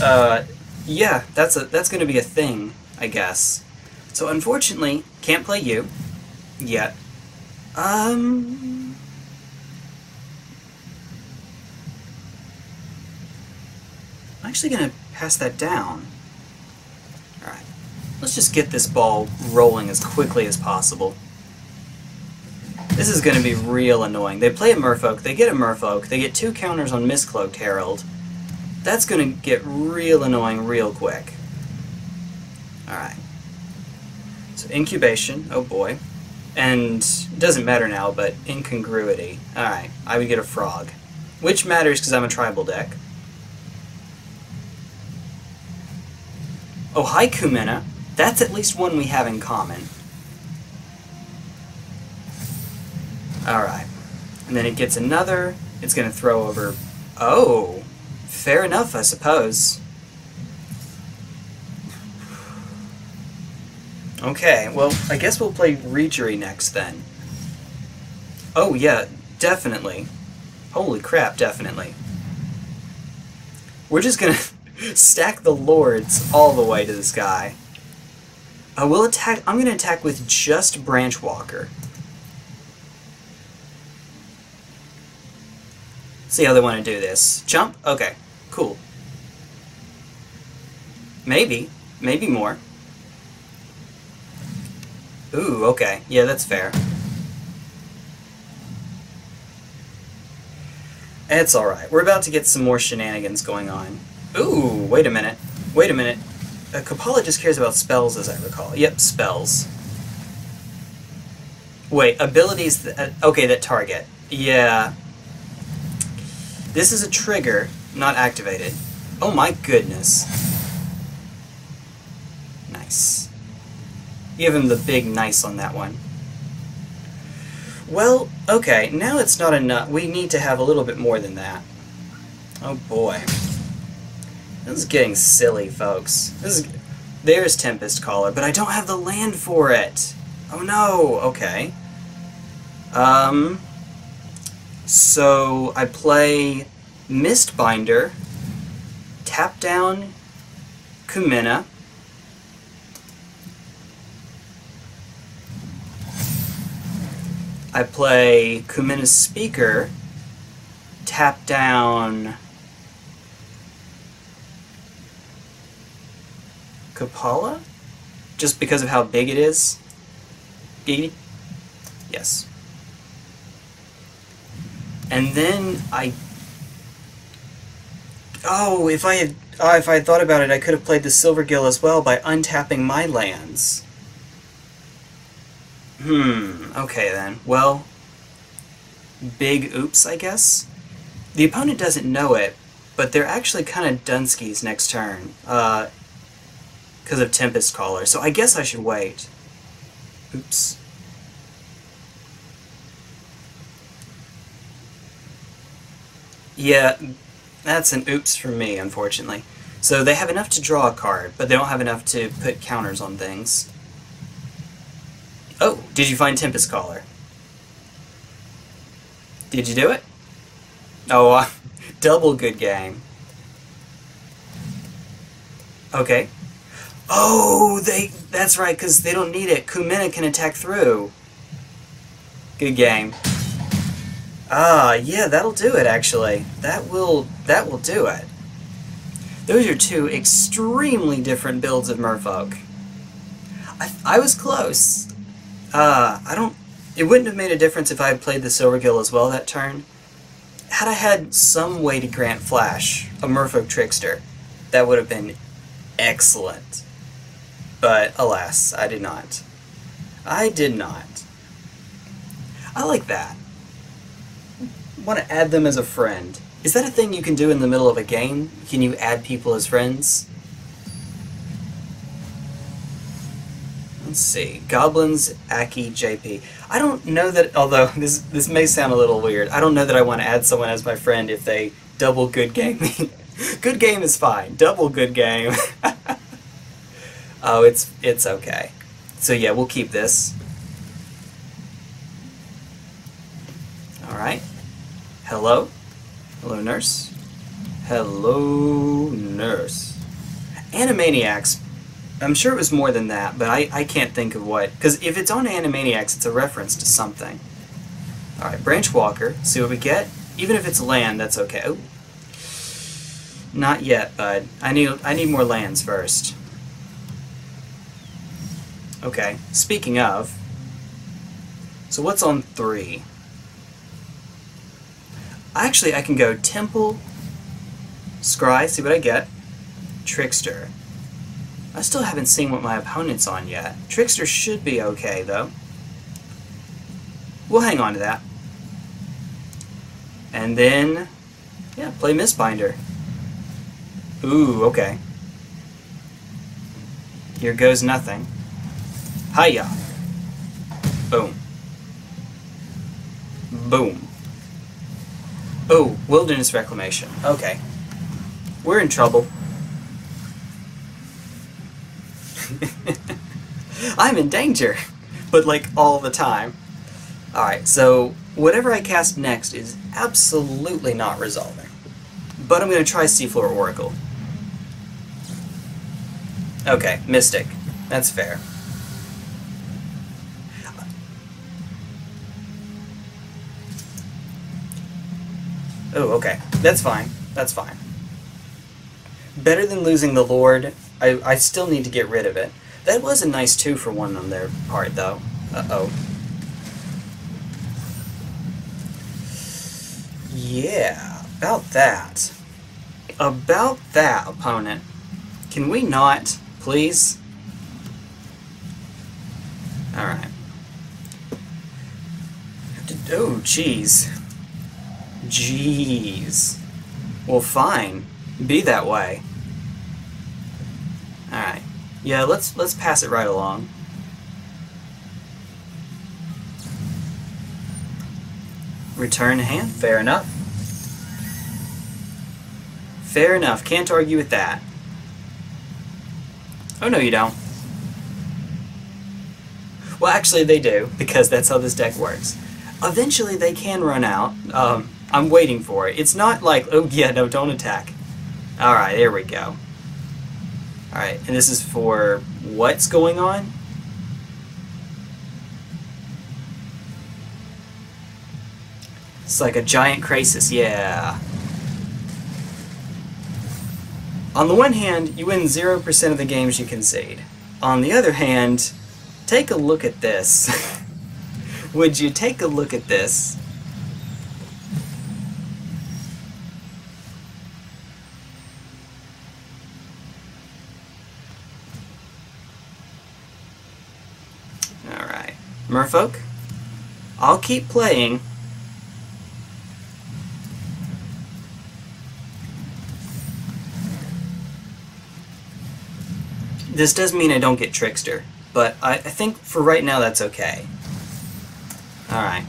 Uh, yeah, that's a that's going to be a thing, I guess. So unfortunately, can't play you yet. Um... I'm actually going to pass that down. Alright. Let's just get this ball rolling as quickly as possible. This is going to be real annoying. They play a Merfolk, they get a Merfolk, they get two counters on Mistcloaked Herald. That's going to get real annoying real quick. Alright. So incubation, oh boy. And it doesn't matter now, but incongruity. Alright, I would get a frog. Which matters because I'm a tribal deck. Oh, hi Kumena. That's at least one we have in common. Alright. And then it gets another. It's going to throw over... Oh! Fair enough, I suppose. Okay, well, I guess we'll play Reejerey next then. Oh, yeah, definitely. Holy crap, definitely. We're just gonna stack the lords all the way to the sky. I will attack. I'm gonna attack with just Branchwalker. See how they want to do this. Jump? Okay, cool. Maybe. Maybe more. Ooh, okay. Yeah, that's fair. It's alright. We're about to get some more shenanigans going on. Ooh, wait a minute. Wait a minute. Uh, Kopala just cares about spells, as I recall. Yep, spells. Wait, abilities... That, uh, okay, that target. Yeah. This is a trigger, not activated. Oh my goodness. Nice. Give him the big nice on that one. Well, okay, now it's not enough. We need to have a little bit more than that. Oh boy. This is getting silly, folks. This is... There's Tempest Caller, but I don't have the land for it. Oh no, okay. Um... So, I play Mistbinder, tap down Kumena, I play Kumena's Speaker, tap down Kopala? Just because of how big it is? Giggity? Yes. And then I... Oh, if I had... Oh, if I had thought about it, I could have played the Silvergill as well by untapping my lands. Hmm, okay then. Well, big oops, I guess? The opponent doesn't know it, but they're actually kind of Dunskies next turn, uh, because of Tempest Caller, so I guess I should wait. Oops. Yeah, that's an oops for me, unfortunately. So they have enough to draw a card, but they don't have enough to put counters on things. Oh, did you find Tempest Caller? Did you do it? Oh, uh, double good game. Okay. Oh, they that's right, because they don't need it. Kumena can attack through. Good game. Ah, yeah, that'll do it, actually. That will, that will do it. Those are two extremely different builds of Merfolk. I, I was close. Uh, I don't... It wouldn't have made a difference if I had played the Silvergill as well that turn. Had I had some way to grant Flash, a Merfolk Trickster, that would have been excellent. But, alas, I did not. I did not. I like that want to add them as a friend. Is that a thing you can do in the middle of a game? Can you add people as friends? Let's see. Goblins, Aki, JP. I don't know that, although this this may sound a little weird, I don't know that I want to add someone as my friend if they double good game me. good game is fine. Double good game. oh, it's it's okay. So yeah, we'll keep this. Alright. Hello? Hello, nurse? Hello, nurse. Animaniacs. I'm sure it was more than that, but I, I can't think of what. Because if it's on Animaniacs, it's a reference to something. Alright, Branchwalker. See what we get? Even if it's land, that's okay. Oh. Not yet, bud. I need I need more lands first. Okay. Speaking of, so what's on three? Actually, I can go Temple, Scry, see what I get, Trickster. I still haven't seen what my opponent's on yet. Trickster should be okay, though. We'll hang on to that. And then, yeah, play Mistbinder. Ooh, okay. Here goes nothing. Hiya! Boom. Boom. Oh, Wilderness Reclamation. Okay. We're in trouble. I'm in danger, but like all the time. Alright, so whatever I cast next is absolutely not resolving. But I'm going to try Seafloor Oracle. Okay, Mystic. That's fair. Oh, okay. That's fine. That's fine. Better than losing the Lord. I, I still need to get rid of it. That was a nice two for one on their part, though. Uh-oh. Yeah, about that. About that, opponent. Can we not, please? Alright. Oh, jeez. Jeez. Well, fine. Be that way. Alright. Yeah, let's let's pass it right along. Return hand. Fair enough. Fair enough. Can't argue with that. Oh, no, you don't. Well, actually, they do, because that's how this deck works. Eventually, they can run out. Um, I'm waiting for it. It's not like, oh, yeah, no, don't attack. Alright, there we go. Alright, and this is for what's going on? It's like a giant crisis, yeah. On the one hand, you win 0% of the games you concede. On the other hand, take a look at this. Would you take a look at this? Alright. Merfolk, I'll keep playing This does mean I don't get Trickster, but I, I think for right now that's okay. Alright.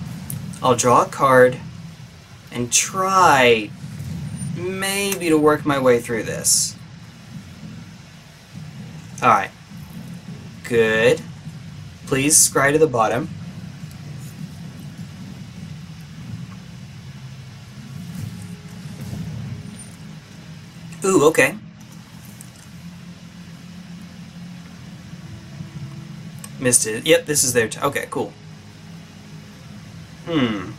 I'll draw a card and try maybe to work my way through this. Alright. Good. Please scry to the bottom. Ooh, okay. Missed it. Yep, this is their... okay, cool. Hmm.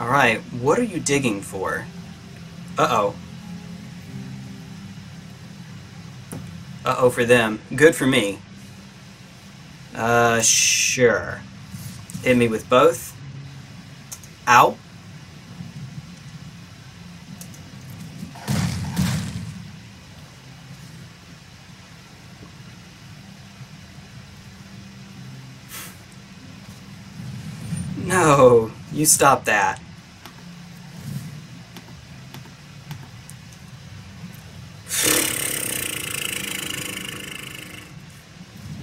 Alright, what are you digging for? Uh-oh. Uh-oh for them. Good for me. Uh, sure. Hit me with both. Ow. No, you stop that.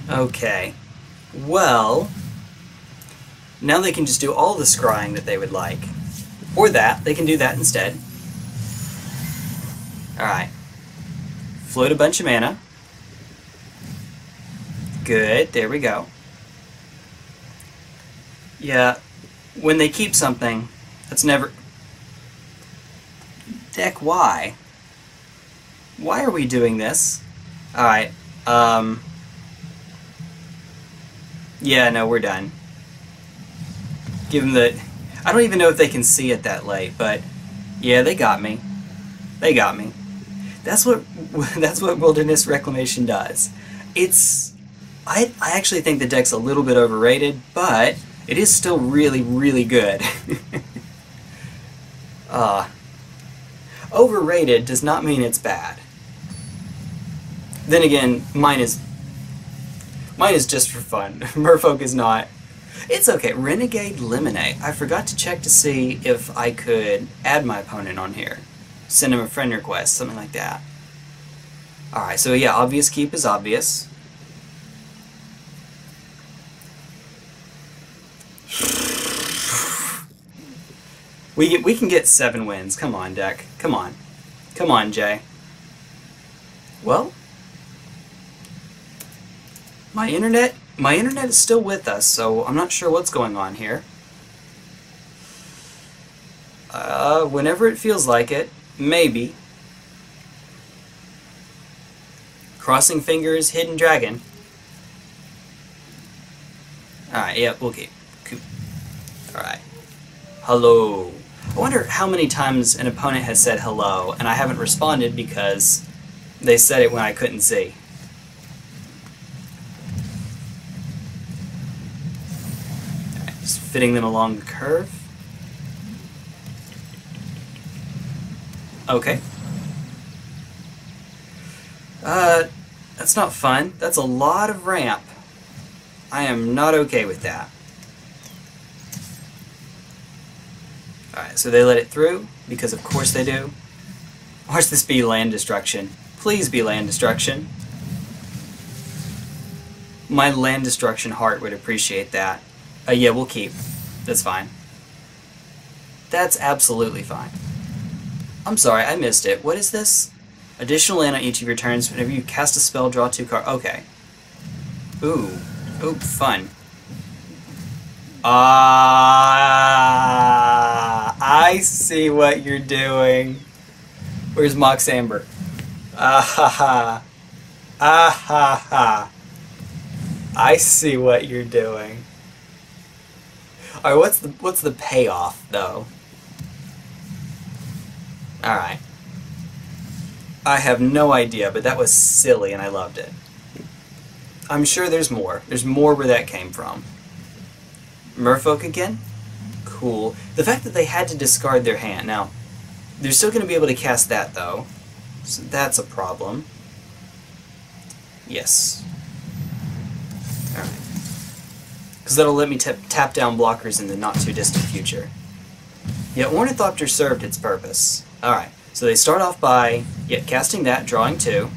Okay. Well, now they can just do all the scrying that they would like. Or that, they can do that instead. Alright. Float a bunch of mana. Good, there we go. Yeah, when they keep something, that's never... Deck, why? Why are we doing this? Alright, um... Yeah, no, we're done. Give them the... I don't even know if they can see it that late, but yeah, they got me. They got me. That's what that's what Wilderness Reclamation does. It's I I actually think the deck's a little bit overrated, but it is still really really good. uh overrated does not mean it's bad. Then again, mine is mine is just for fun. Merfolk is not. It's okay. Renegade Lemonade. I forgot to check to see if I could add my opponent on here. Send him a friend request, something like that. Alright, so yeah, obvious keep is obvious. We, get, we can get seven wins. Come on, deck. Come on. Come on, Jay. Well, my internet, my internet is still with us, so I'm not sure what's going on here. Uh, whenever it feels like it, maybe. Crossing fingers, hidden dragon. Alright, yeah, we'll. Alright. Hello. I wonder how many times an opponent has said hello, and I haven't responded because they said it when I couldn't see. Right, just fitting them along the curve. Okay. Uh, that's not fun. That's a lot of ramp. I am not okay with that. Alright, so they let it through, because of course they do. Watch this be land destruction. Please be land destruction. My land destruction heart would appreciate that. Uh, yeah, we'll keep. That's fine. That's absolutely fine. I'm sorry, I missed it. What is this? Additional land on each of your turns. Whenever you cast a spell, draw two cards. Okay. Ooh. Ooh, fun. Ah, I see what you're doing. Where's Mox Amber? Ah ha ha. Ah ha ha. I see what you're doing. Alright, what's the what's the payoff though? Alright. I have no idea, but that was silly and I loved it. I'm sure there's more. There's more where that came from. Merfolk again? Cool. The fact that they had to discard their hand. Now, they're still going to be able to cast that, though. So that's a problem. Yes. Alright. Because that'll let me tap down blockers in the not-too-distant future. Yeah, Ornithopter served its purpose. Alright, so they start off by yeah, casting that, drawing two.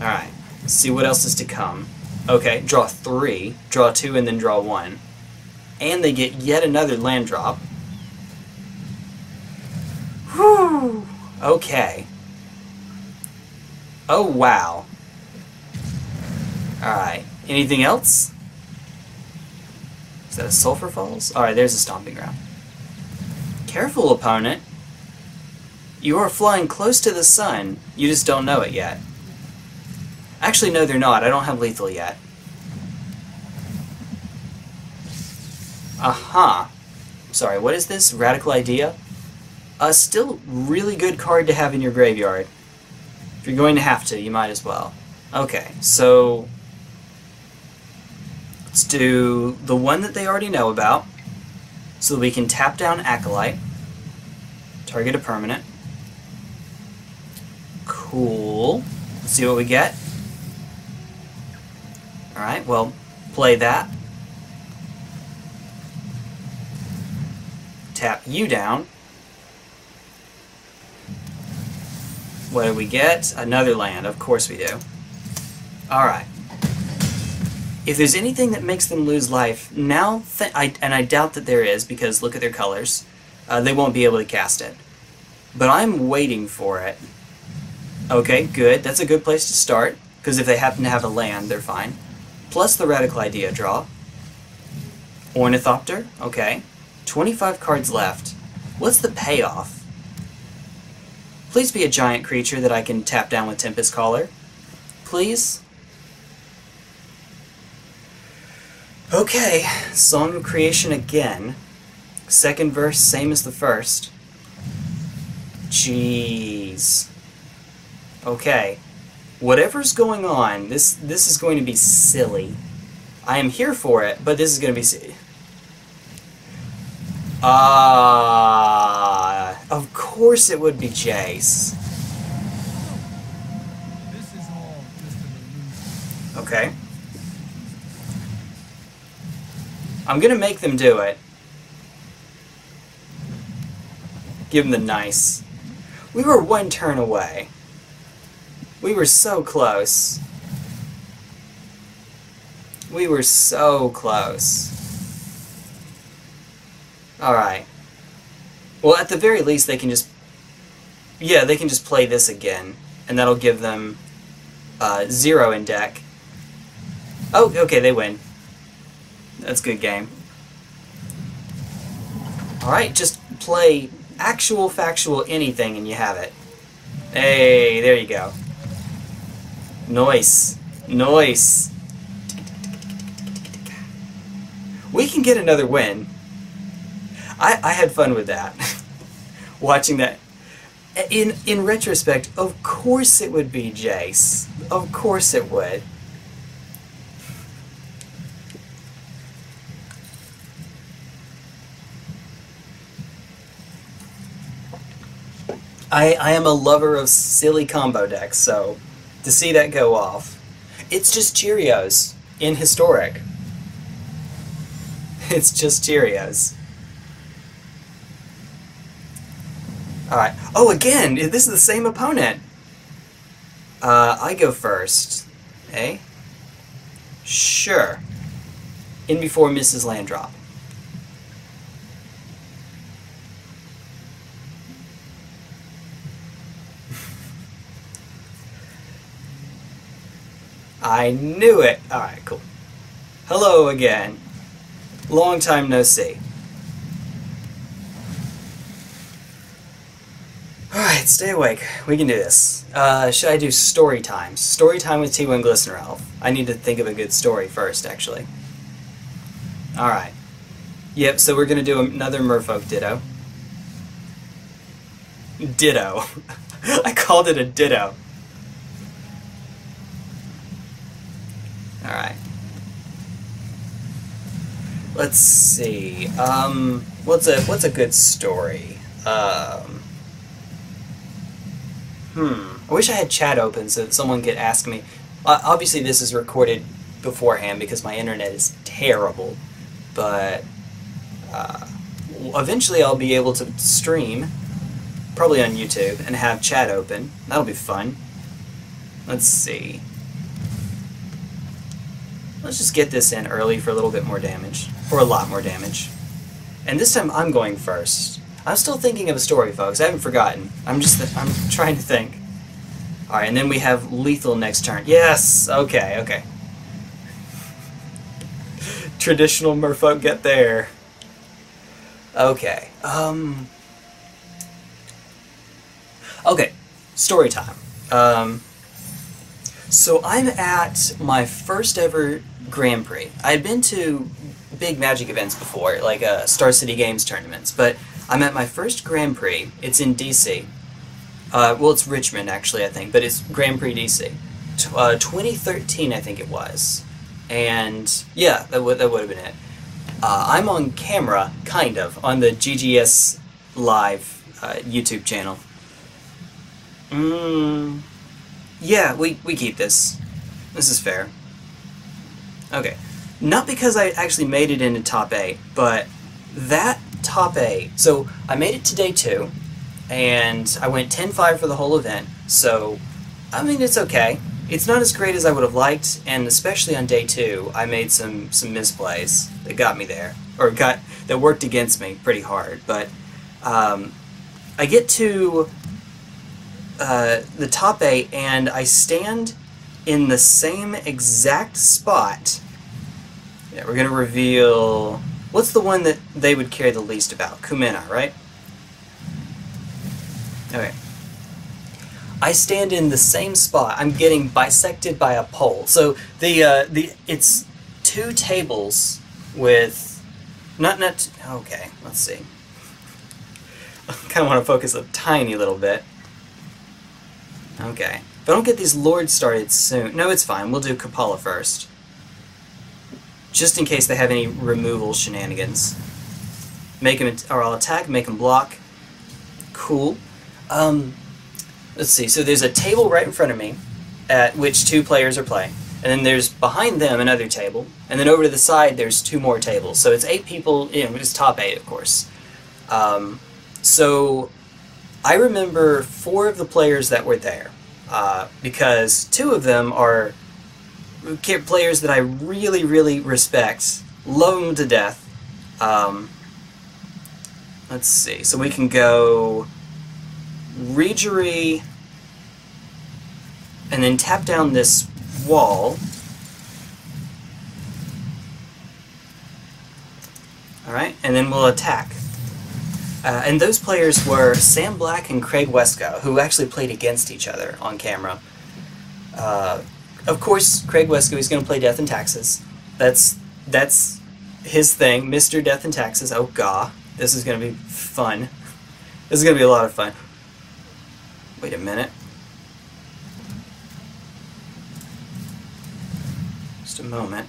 Alright, see what else is to come. Okay, draw three, draw two, and then draw one. And they get yet another land drop. Whew! Okay. Oh, wow. Alright, anything else? Is that a Sulphur Falls? Alright, there's a Stomping Ground. Careful, opponent. You are flying close to the sun. You just don't know it yet. Actually, no, they're not. I don't have lethal yet. Aha. Sorry, what is this? Radical Idea? A still really good card to have in your graveyard. If you're going to have to, you might as well. Okay, so... Let's do the one that they already know about. So we can tap down Acolyte. Target a permanent. Cool. Let's see what we get. Alright, well, play that. Tap you down. What do we get? Another land. Of course we do. Alright. If there's anything that makes them lose life, now, I, and I doubt that there is, because look at their colors, uh, they won't be able to cast it. But I'm waiting for it. Okay, good. That's a good place to start, because if they happen to have a land, they're fine plus the Radical Idea draw. Ornithopter, okay. 25 cards left. What's the payoff? Please be a giant creature that I can tap down with Tempest Caller. Please? Okay, Song of Creation again. Second verse, same as the first. Jeez. Okay. Whatever's going on, this this is going to be silly. I am here for it, but this is going to be silly. Ah, uh, of course it would be Jace. Okay. I'm gonna make them do it. Give them the nice. We were one turn away. We were so close. We were so close. Alright. Well, at the very least, they can just... Yeah, they can just play this again. And that'll give them uh, zero in deck. Oh, okay, they win. That's a good game. Alright, just play actual, factual anything and you have it. Hey, there you go. Noise. Noise. We can get another win. I, I had fun with that. Watching that. In, in retrospect, of course it would be Jace. Of course it would. I, I am a lover of silly combo decks, so to see that go off, it's just Cheerios in Historic. It's just Cheerios. Alright. Oh, again! This is the same opponent! Uh, I go first. Eh? Sure. In before Mrs. Landrop. I knew it! Alright, cool. Hello again. Long time no see. Alright, stay awake. We can do this. Uh, should I do story times? Story time with T1 Glistener Elf. I need to think of a good story first, actually. Alright. Yep, so we're gonna do another Merfolk Ditto. Ditto. I called it a Ditto. Alright. Let's see. Um, what's a what's a good story? Um, hmm. I wish I had chat open so that someone could ask me. Uh, obviously, this is recorded beforehand because my internet is terrible, but uh, eventually I'll be able to stream, probably on YouTube, and have chat open. That'll be fun. Let's see. Let's just get this in early for a little bit more damage. Or a lot more damage. And this time I'm going first. I'm still thinking of a story, folks. I haven't forgotten. I'm just I'm trying to think. Alright, and then we have lethal next turn. Yes! Okay, okay. Traditional merfolk get there. Okay. Um... Okay. Story time. Um... So I'm at my first ever Grand Prix. I've been to big Magic events before, like uh, Star City Games tournaments, but I'm at my first Grand Prix. It's in DC. Uh, well, it's Richmond, actually, I think, but it's Grand Prix DC. T uh, 2013, I think it was. And, yeah, that, would that would have been it. Uh, I'm on camera, kind of, on the GGS Live uh, YouTube channel. Mm, yeah, we, we keep this. This is fair. Okay. Not because I actually made it into top 8, but that top 8, so I made it to day 2, and I went 10-5 for the whole event, so, I mean, it's okay. It's not as great as I would have liked, and especially on day 2, I made some, some misplays that got me there, or got, that worked against me pretty hard, but, um, I get to uh, the top 8, and I stand in the same exact spot yeah, we're going to reveal... What's the one that they would care the least about? Kumena, right? Okay. I stand in the same spot. I'm getting bisected by a pole. So the uh, the it's two tables with not not okay. Let's see. I kind of want to focus a tiny little bit. Okay. If I don't get these lords started soon... No, it's fine. We'll do Kopala first. Just in case they have any removal shenanigans. Make them... Or I'll attack, make them block. Cool. Um, let's see. So there's a table right in front of me at which two players are playing. And then there's behind them another table. And then over to the side there's two more tables. So it's eight people, you know, it's top eight, of course. Um, so I remember four of the players that were there. Uh, because two of them are players that I really, really respect. Love them to death. Um, let's see. So we can go Reejerey and then tap down this wall. Alright, and then we'll attack. Uh, and those players were Sam Black and Craig Wescoe, who actually played against each other on camera. Uh, of course, Craig Wescoe is going to play Death and Taxes. That's that's his thing, Mr. Death and Taxes. Oh god, this is going to be fun. This is going to be a lot of fun. Wait a minute. Just a moment.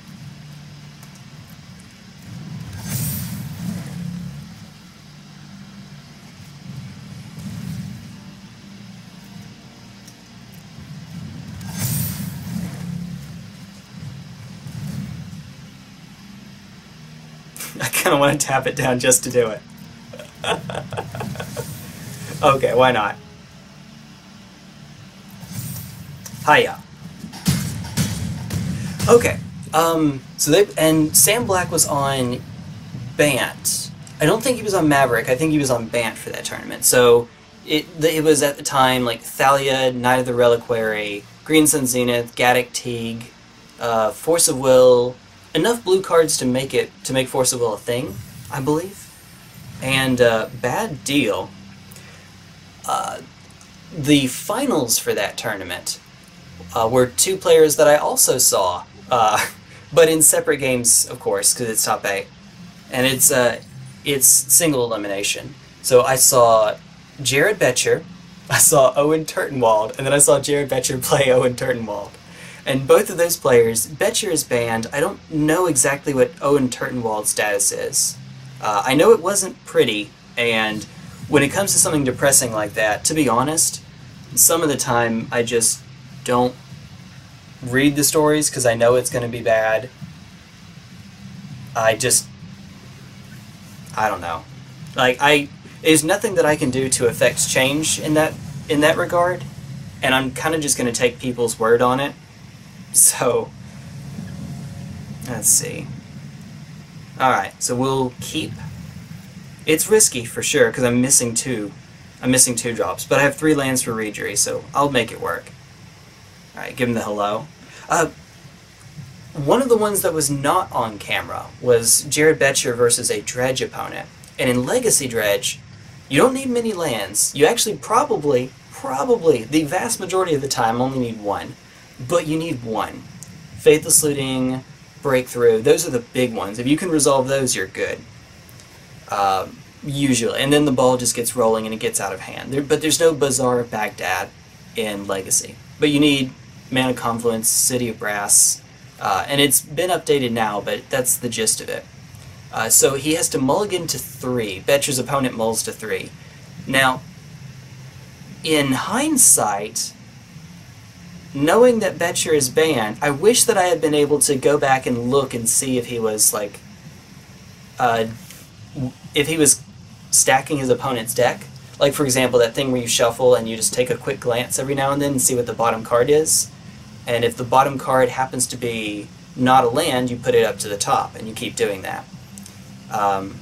I kind of want to tap it down just to do it. okay, why not? Hiya. Okay, um, so they, and Sam Black was on Bant. I don't think he was on Maverick, I think he was on Bant for that tournament. So, it, it was at the time like Thalia, Knight of the Reliquary, Green Sun Zenith, Gaddock Teeg, uh, Force of Will, enough blue cards to make it to make Force of Will a thing, I believe. And uh, bad deal. Uh, the finals for that tournament uh, were two players that I also saw, uh, but in separate games, of course, because it's top eight, and it's uh, it's single elimination. So I saw Jared Boettcher, I saw Owen Turtenwald, and then I saw Jared Boettcher play Owen Turtenwald. And both of those players, Boettcher is banned. I don't know exactly what Owen Turtenwald's status is. Uh, I know it wasn't pretty, and when it comes to something depressing like that, to be honest, some of the time I just don't read the stories because I know it's going to be bad. I just, I don't know. Like I, there's nothing that I can do to affect change in that in that regard, and I'm kind of just going to take people's word on it. So, let's see. Alright, so we'll keep... It's risky for sure, because I'm missing two. I'm missing two drops, but I have three lands for Reejerey, so I'll make it work. Alright, give him the hello. Uh, one of the ones that was not on camera was Jared Boettcher versus a Dredge opponent. And in Legacy Dredge, you don't need many lands. You actually probably, probably, the vast majority of the time only need one but you need one. Faithless Looting, Breakthrough, those are the big ones. If you can resolve those, you're good. Um, usually. And then the ball just gets rolling and it gets out of hand. There, but there's no Bazaar of Baghdad in Legacy. But you need Mana Confluence, City of Brass, uh, and it's been updated now, but that's the gist of it. Uh, so he has to mulligan to three. Boettcher's opponent mulls to three. Now, in hindsight, knowing that Boettcher is banned, I wish that I had been able to go back and look and see if he was like, uh, if he was stacking his opponent's deck. Like for example, that thing where you shuffle and you just take a quick glance every now and then and see what the bottom card is. And if the bottom card happens to be not a land, you put it up to the top and you keep doing that. Um,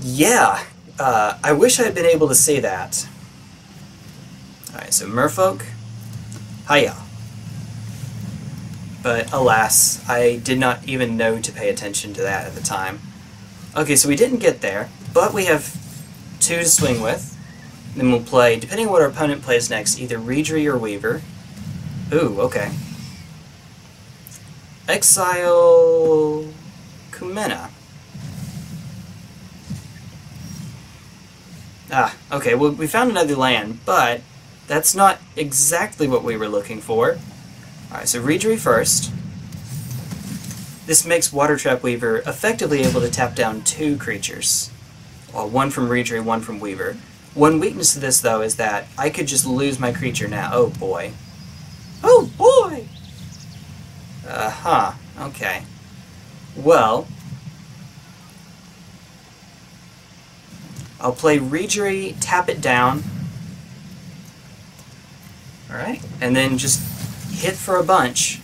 yeah, uh, I wish I had been able to see that. Alright, so merfolk, hiya. But alas, I did not even know to pay attention to that at the time. Okay, so we didn't get there, but we have two to swing with. Then we'll play, depending on what our opponent plays next, either Reejerey or Weaver. Ooh, okay. Exile Kumena. Ah, okay, well, we found another land, but that's not exactly what we were looking for. Alright, so Reejerey first. This makes Watertrap Weaver effectively able to tap down two creatures. Well, one from Reejerey, one from Weaver. One weakness to this, though, is that I could just lose my creature now. Oh, boy. Oh, boy! Uh-huh, okay. Well, I'll play Reejerey, tap it down. Alright, and then just hit for a bunch.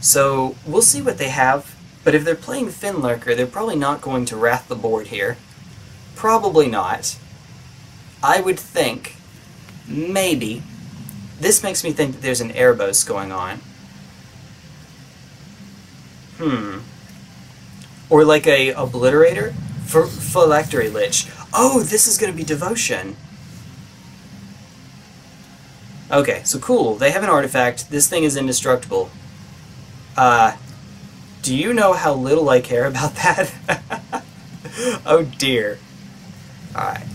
So, we'll see what they have, but if they're playing Finlurker, they're probably not going to wrath the board here. Probably not. I would think, maybe, this makes me think that there's an Erebos going on. Hmm. Or like a Obliterator? For Phylactery Lich. Oh, this is going to be Devotion. Okay, so cool. They have an artifact. This thing is indestructible. Uh, do you know how little I care about that? oh dear. Alright.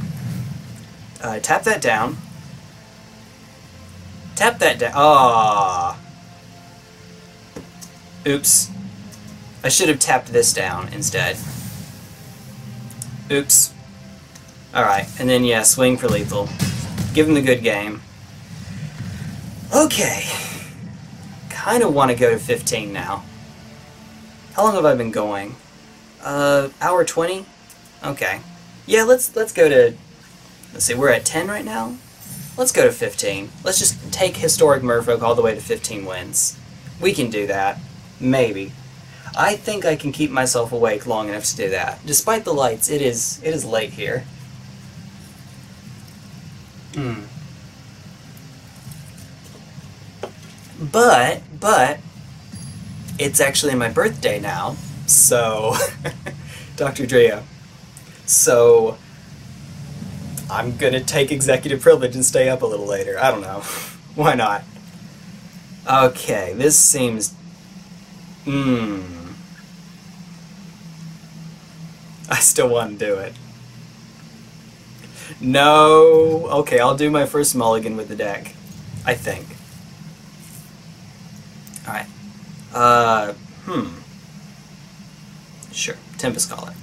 Uh, tap that down. Tap that down. Ah. Oops. I should have tapped this down instead. Oops. Alright, and then yeah, swing for lethal. Give him the good game. Okay. Kind of want to go to 15 now. How long have I been going? Uh, hour 20? Okay. Yeah, let's let's go to... Let's see, we're at 10 right now? Let's go to 15. Let's just take Historic Merfolk all the way to 15 wins. We can do that. Maybe. I think I can keep myself awake long enough to do that. Despite the lights, it is it is late here. Hmm. But, but, it's actually my birthday now, so, Dr. Drea. So, I'm gonna take executive privilege and stay up a little later. I don't know. Why not? Okay, this seems... Hmm. I still want to do it. No. Okay, I'll do my first mulligan with the deck. I think. Alright. Uh, hmm. Sure. Tempest Caller.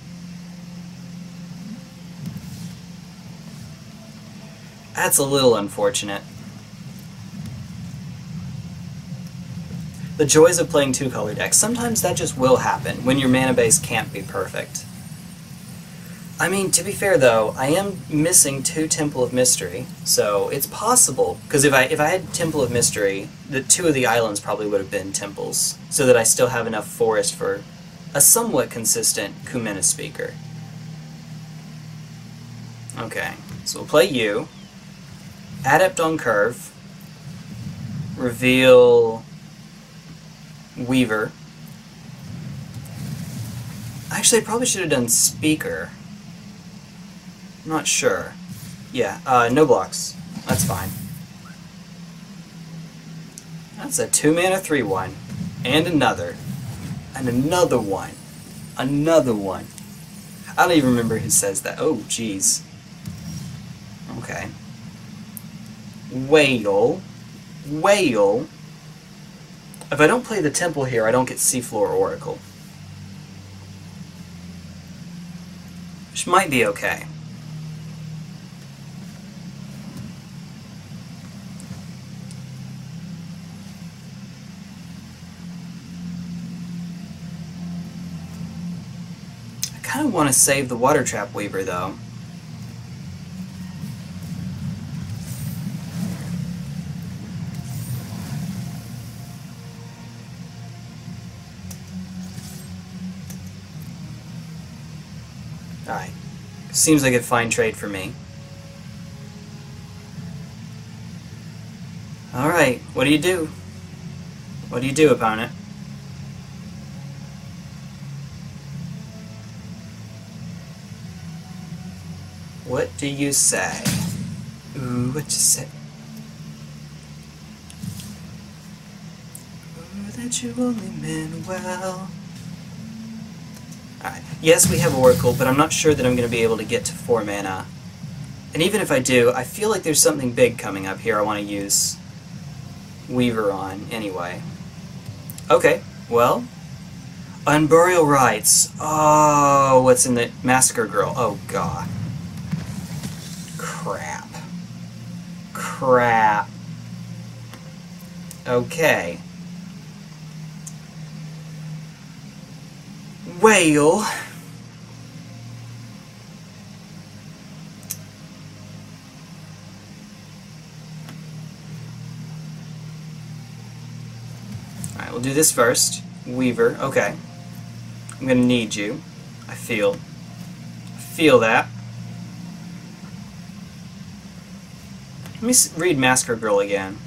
That's a little unfortunate. The joys of playing two-color decks. Sometimes that just will happen when your mana base can't be perfect. I mean, to be fair though, I am missing two Temple of Mystery, so it's possible. Because if I if I had Temple of Mystery, the two of the islands probably would have been temples, so that I still have enough forest for a somewhat consistent Kumena speaker. Okay, so we'll play you. Adept on curve. Reveal Weaver. Actually, I probably should have done Speaker. I'm not sure. Yeah, uh, no blocks. That's fine. That's a 2 mana 3 1. And another. And another one. Another one. I don't even remember who says that. Oh, jeez. Okay. Whale. Whale. If I don't play the temple here, I don't get Seafloor Oracle. Which might be okay. Kind of want to save the Watertrap Weaver, though. Alright. Seems like a fine trade for me. Alright, what do you do? What do you do, opponent? What do you say? Ooh, what you say? Ooh, that you only meant well. Alright, yes we have Oracle, but I'm not sure that I'm going to be able to get to 4 mana. And even if I do, I feel like there's something big coming up here I want to use Weaver on anyway. Okay, well, Unburial Rites. Oh, what's in the Massacre Girl? Oh, God. Crap. Crap. Okay. Whale. Alright, we'll do this first. Weaver, okay. I'm gonna need you. I feel. I feel that. Let me read Massacre Girl again.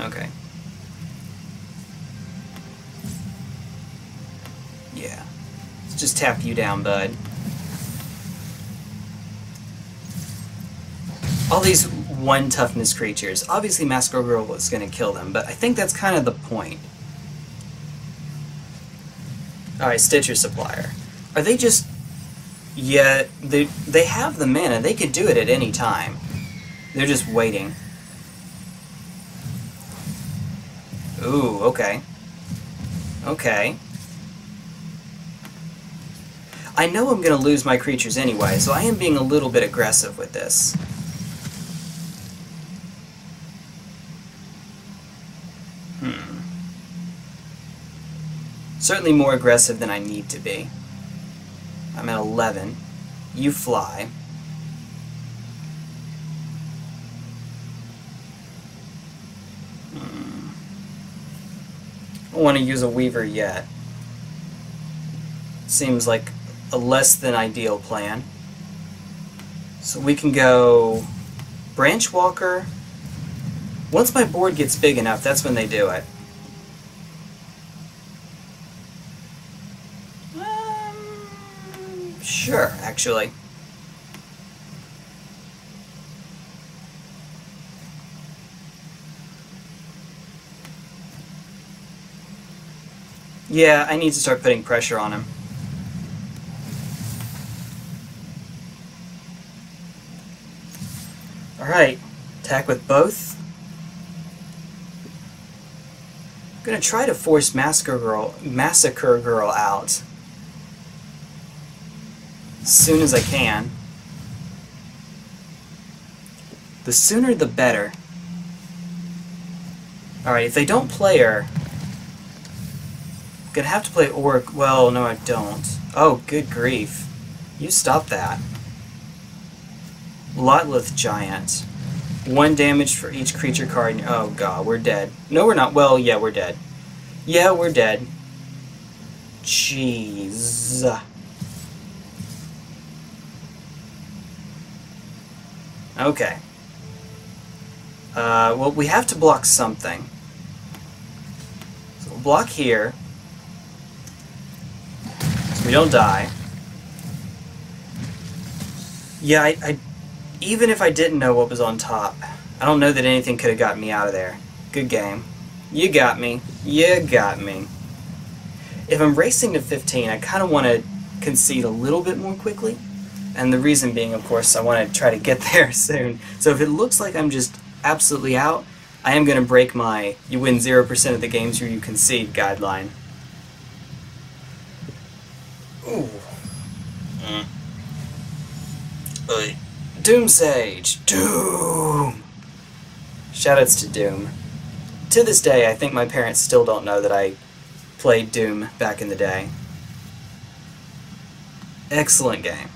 Okay. Yeah. Let's just tap you down, bud. All these one toughness creatures. Obviously Massacre Girl was going to kill them, but I think that's kind of the point. Alright, Stitcher Supplier. Are they just... Yeah, they, they have the mana. They could do it at any time. They're just waiting. Ooh, okay. Okay. I know I'm going to lose my creatures anyway, so I am being a little bit aggressive with this. Hmm. Certainly more aggressive than I need to be. I'm at 11. You fly. Hmm. I don't want to use a Weaver yet. Seems like a less than ideal plan. So we can go Branchwalker. Once my board gets big enough, that's when they do it. Sure, actually. Yeah, I need to start putting pressure on him. Alright, attack with both. I'm gonna try to force Massacre Girl, Massacre Girl out soon as I can. The sooner the better. Alright, if they don't play her, I'm gonna have to play Orc. Well, no, I don't. Oh, good grief. You stop that. Lotleth Giant. One damage for each creature card. Oh god, we're dead. No, we're not. Well, yeah, we're dead. Yeah, we're dead. Jeez. Okay. Uh, well, we have to block something. So we'll block here. So we don't die. Yeah, I, I even if I didn't know what was on top, I don't know that anything could have gotten me out of there. Good game. You got me. You got me. If I'm racing to 15, I kind of want to concede a little bit more quickly. And the reason being, of course, I want to try to get there soon. So if it looks like I'm just absolutely out, I am going to break my you win 0% of the games where you concede guideline. Ooh. Mm. Oy. Doom Sage! Doom! Shoutouts to Doom. To this day, I think my parents still don't know that I played Doom back in the day. Excellent game.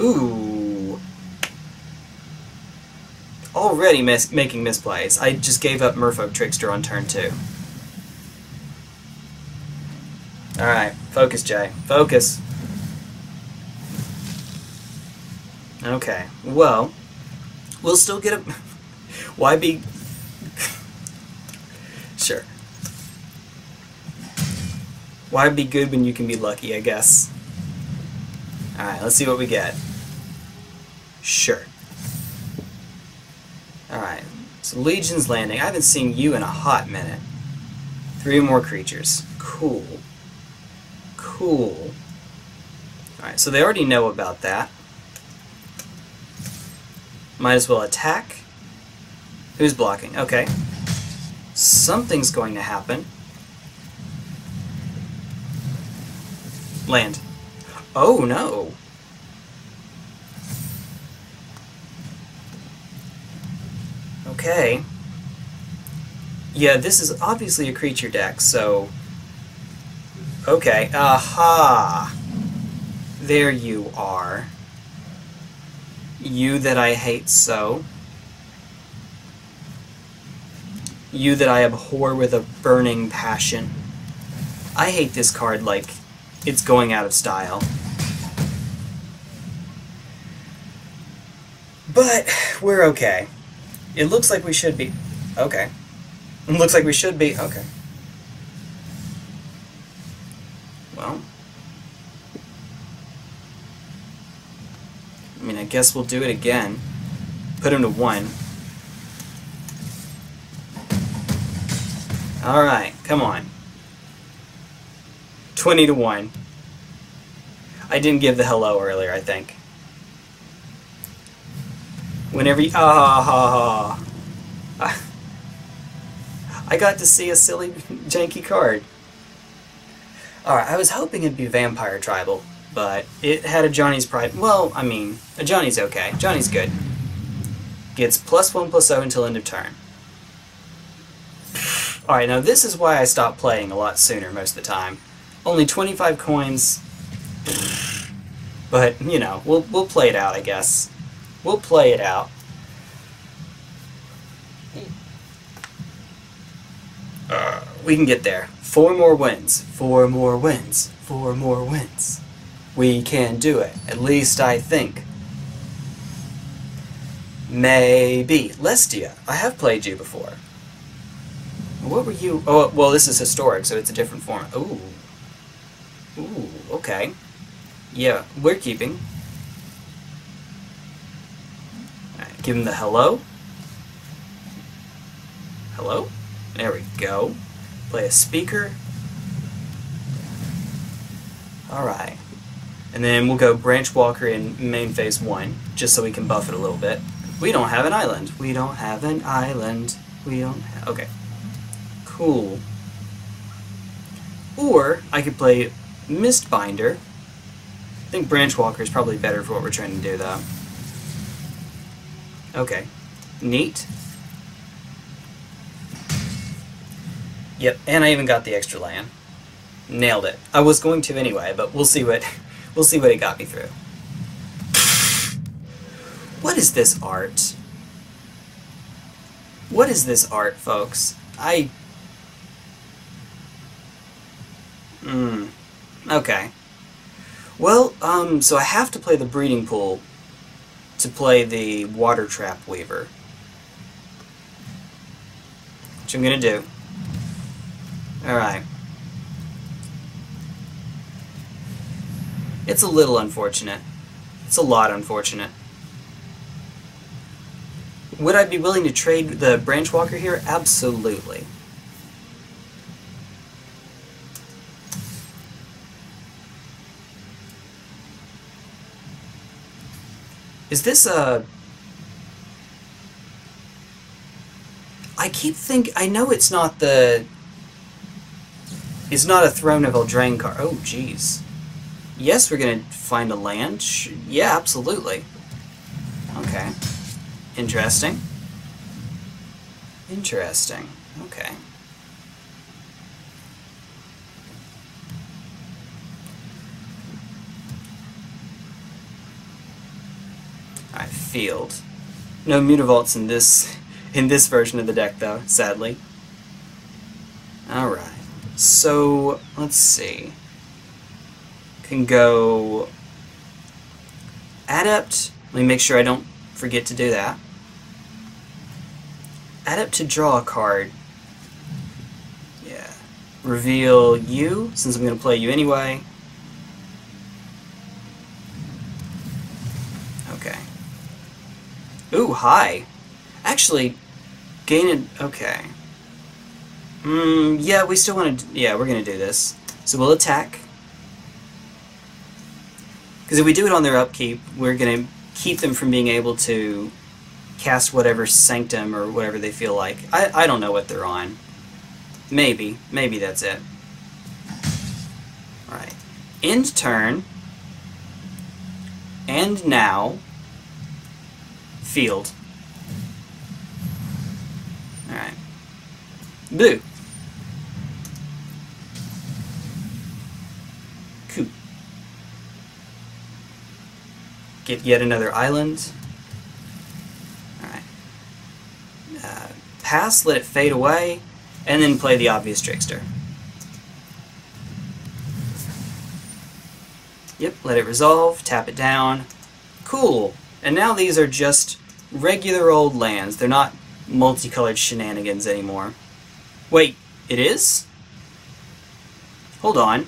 Ooh. Already mis making misplays. I just gave up Merfolk Trickster on turn two. Alright, focus, Jay. Focus. Okay, well, we'll still get a... Why be... sure. Why be good when you can be lucky, I guess. Alright, let's see what we get. Sure. Alright, So Legion's Landing. I haven't seen you in a hot minute. Three more creatures. Cool. Cool. Alright, so they already know about that. Might as well attack. Who's blocking? Okay. Something's going to happen. Land. Oh no! Okay. Yeah, this is obviously a creature deck, so... Okay, aha! There you are. You that I hate so. You that I abhor with a burning passion. I hate this card like it's going out of style. But we're okay. It looks like we should be. Okay. It looks like we should be. Okay. Well. I mean, I guess we'll do it again. Put him to one. Alright, come on. 20 to 1. I didn't give the hello earlier, I think. Whenever you... Ah, ha, ha. I got to see a silly, janky card. Alright, I was hoping it'd be Vampire Tribal, but it had a Johnny's Pride. Well, I mean, a Johnny's okay. Johnny's good. Gets plus 1 plus 0 until end of turn. Alright, now this is why I stopped playing a lot sooner most of the time. Only 25 coins. But, you know, we'll, we'll play it out, I guess. We'll play it out. We can get there. Four more wins. Four more wins. Four more wins. We can do it. At least I think. Maybe. Lestia. I have played you before. What were you? Oh, well, this is historic, so it's a different form. Ooh. Ooh, okay. Yeah, we're keeping. Right, give him the hello. Hello? There we go. Play a speaker. Alright. And then we'll go Branchwalker in main phase 1, just so we can buff it a little bit. We don't have an island. We don't have an island. We don't have... Okay. Cool. Or, I could play Mistbinder. I think Branchwalker is probably better for what we're trying to do, though. Okay. Neat. Yep, and I even got the extra land. Nailed it. I was going to anyway, but we'll see what we'll see what it got me through. What is this art? What is this art, folks? I... Hmm. Okay. Well, um, so I have to play the Breeding Pool to play the Watertrap Weaver. Which I'm gonna do. Alright. It's a little unfortunate. It's a lot unfortunate. Would I be willing to trade the Branchwalker here? Absolutely. Is this a... I keep think I know it's not the... It's not a Throne of Eldraine card. Oh, jeez. Yes, we're gonna find a land. yeah, absolutely. Okay. Interesting. Interesting. Okay. Alright, field. No Mutavaults in this in this version of the deck though, sadly. Alright. So let's see. Can go Adept. Let me make sure I don't forget to do that. Adept to draw a card. Yeah. Reveal you, since I'm going to play you anyway. Okay. Ooh, hi. Actually, Gain it. Okay. Mm, yeah, we still want to. Yeah, we're gonna do this. So we'll attack. Because if we do it on their upkeep, we're gonna keep them from being able to cast whatever sanctum or whatever they feel like. I I don't know what they're on. Maybe maybe that's it. All right. End turn. And now. Field. Alright. Blue. Coup. Get yet another island. Alright. Uh, pass, let it fade away, and then play the obvious trickster. Yep, let it resolve, tap it down. Cool. And now these are just regular old lands. They're not multicolored shenanigans anymore. Wait, it is? Hold on.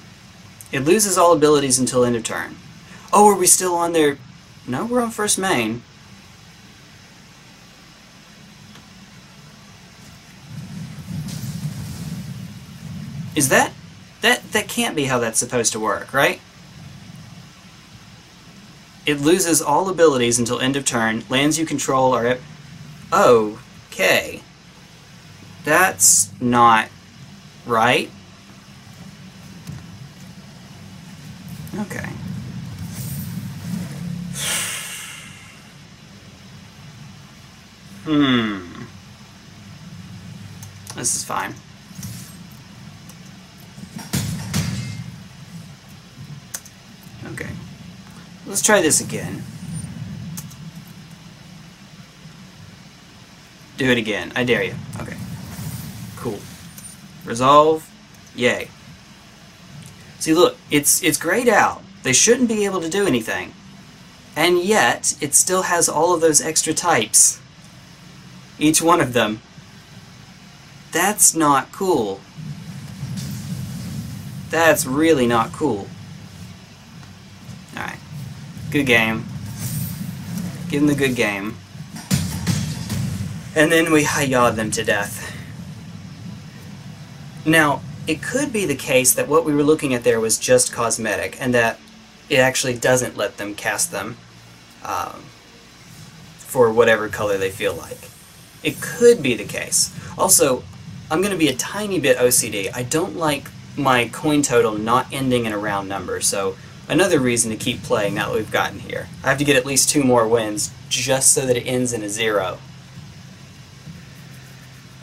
It loses all abilities until end of turn. Oh, are we still on there? No, we're on first main. Is that... That, that can't be how that's supposed to work, right? It loses all abilities until end of turn. Lands you control are... at... Okay. That's not right. Okay. Hmm. This is fine. Let's try this again. Do it again. I dare you. Okay. Cool. Resolve. Yay. See, look, it's it's grayed out. They shouldn't be able to do anything. And yet, it still has all of those extra types. Each one of them. That's not cool. That's really not cool. Good game. Give them the good game. And then we hayah them to death. Now, it could be the case that what we were looking at there was just cosmetic, and that it actually doesn't let them cast them um, for whatever color they feel like. It could be the case. Also, I'm going to be a tiny bit OCD. I don't like my coin total not ending in a round number, so another reason to keep playing now that we've gotten here. I have to get at least two more wins just so that it ends in a zero.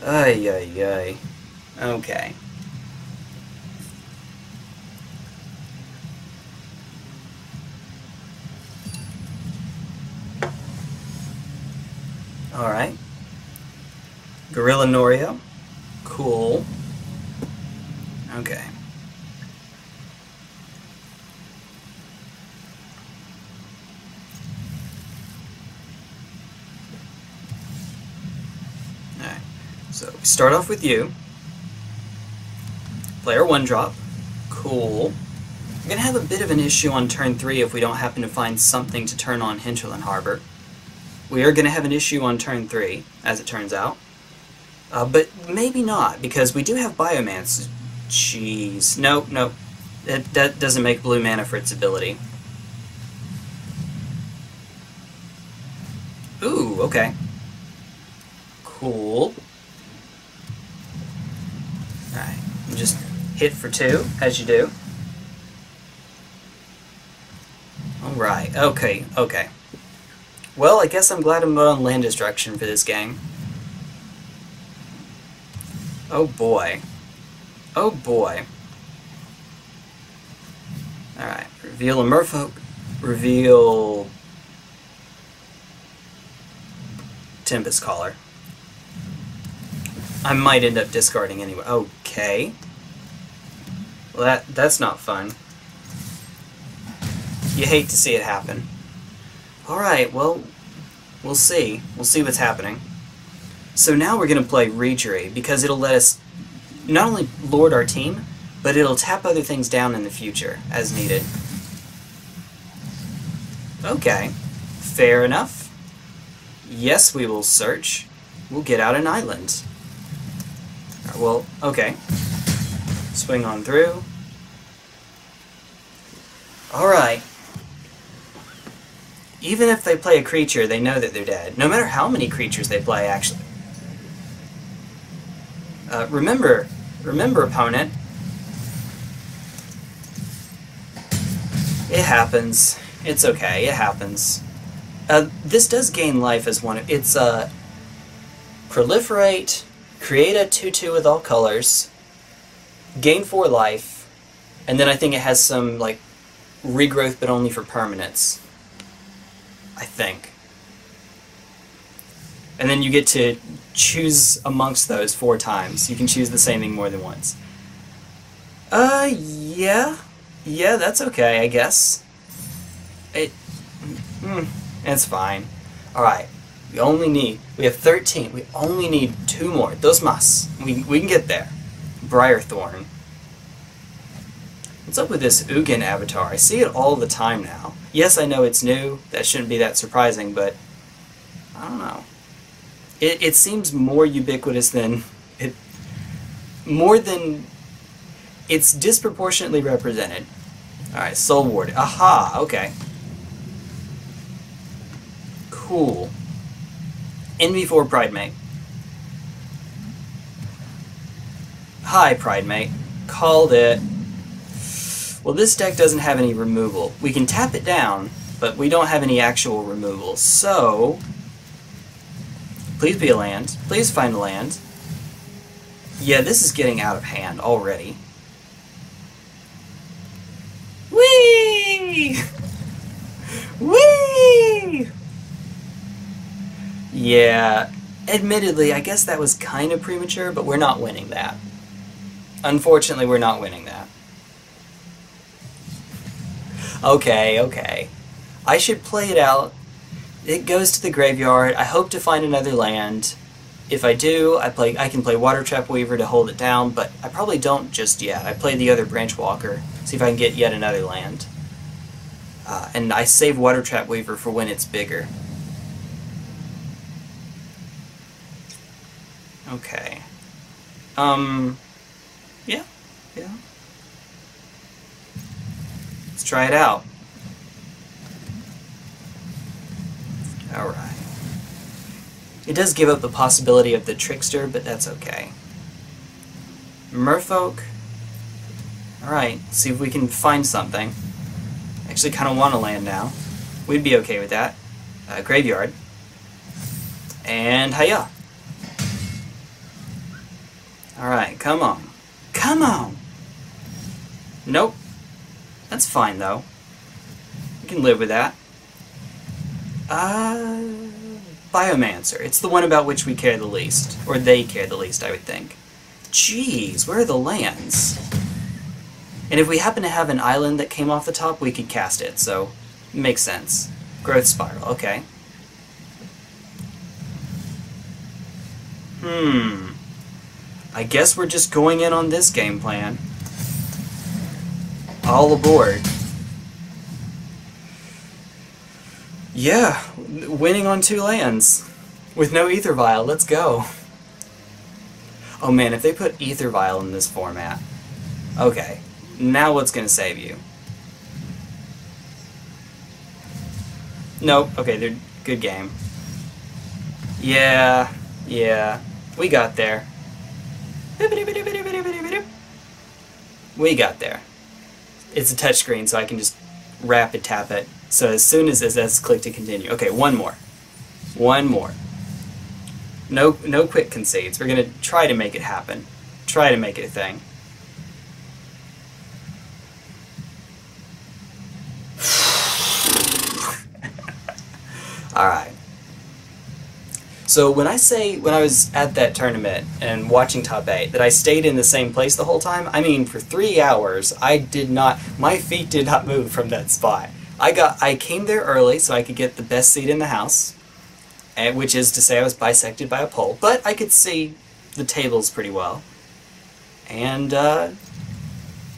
Ay, ay, ay. Okay. Alright. Gorilla Norio. Cool. Okay. Alright. So we start off with you. Player one drop. Cool. We're going to have a bit of an issue on turn 3 if we don't happen to find something to turn on Hinterland Harbor. We are going to have an issue on turn 3, as it turns out. Uh, but maybe not, because we do have Biomancer. Jeez. No, no. That, that doesn't make blue mana for its ability. Ooh, okay. Cool. Alright, just hit for two, as you do. Alright, okay, okay. Well, I guess I'm glad I'm on land destruction for this game. Oh boy. Oh boy. Alright, reveal a merfolk, reveal Tempest Caller. I might end up discarding anyway. Okay. Well, that that's not fun. You hate to see it happen. Alright, well, we'll see. We'll see what's happening. So now we're going to play Reejerey, because it'll let us not only lord our team, but it'll tap other things down in the future, as needed. Okay. Fair enough. Yes, we will search. we'll get out an island. Well, okay. Swing on through. Alright. Even if they play a creature, they know that they're dead. No matter how many creatures they play, actually. Uh, remember, remember, opponent. It happens. It's okay. It happens. Uh, this does gain life as one. Of, it's uh, proliferate, create a two-two with all colors, gain four life, and then I think it has some like regrowth, but only for permanence. I think. And then you get to choose amongst those four times. You can choose the same thing more than once. Uh, yeah. Yeah, that's okay, I guess. It... Mm, it's fine. Alright. We only need... We have 13. We only need two more. Those must. We, we can get there. Briarthorn. What's up with this Ugin avatar? I see it all the time now. Yes, I know it's new. That shouldn't be that surprising, but... I don't know. It, it seems more ubiquitous than... it More than... It's disproportionately represented. Alright, Soul Ward. Aha, okay. Cool. NV4 Pridemate. Hi, Pride Mate. Called it. Well, this deck doesn't have any removal. We can tap it down, but we don't have any actual removal. So, please be a land. Please find a land. Yeah, this is getting out of hand already. Whee! Whee! Yeah, admittedly, I guess that was kind of premature, but we're not winning that. Unfortunately, we're not winning that. Okay, okay. I should play it out. It goes to the graveyard. I hope to find another land. If I do, I play. I can play Watertrap Weaver to hold it down, but I probably don't just yet. I play the other Branchwalker, see if I can get yet another land. Uh, and I save Watertrap Weaver for when it's bigger. Okay. Um, yeah, yeah. Let's try it out. Alright. It does give up the possibility of the Trickster, but that's okay. Merfolk. Alright, see if we can find something. Actually kind of want to land now. We'd be okay with that. Uh, graveyard. And hiya. Alright, come on. Come on! Nope. That's fine, though. We can live with that. Uh, Biomancer. It's the one about which we care the least. Or they care the least, I would think. Jeez, where are the lands? And if we happen to have an island that came off the top, we could cast it, so makes sense. Growth Spiral, okay. Hmm. I guess we're just going in on this game plan. All aboard. Yeah, winning on two lands. With no Aether Vial, let's go. Oh man, if they put Aether Vial in this format. Okay, now what's gonna save you? Nope, okay, they're good game. Yeah, yeah, we got there. We got there. It's a touchscreen, so I can just rapid tap it. So as soon as it says click to continue. Okay, one more. One more. No, no quick concedes. We're going to try to make it happen. Try to make it a thing. Alright. So when I say, when I was at that tournament and watching top 8, that I stayed in the same place the whole time, I mean for three hours, I did not, my feet did not move from that spot. I got, I came there early so I could get the best seat in the house, and, which is to say I was bisected by a pole, but I could see the tables pretty well. And, uh,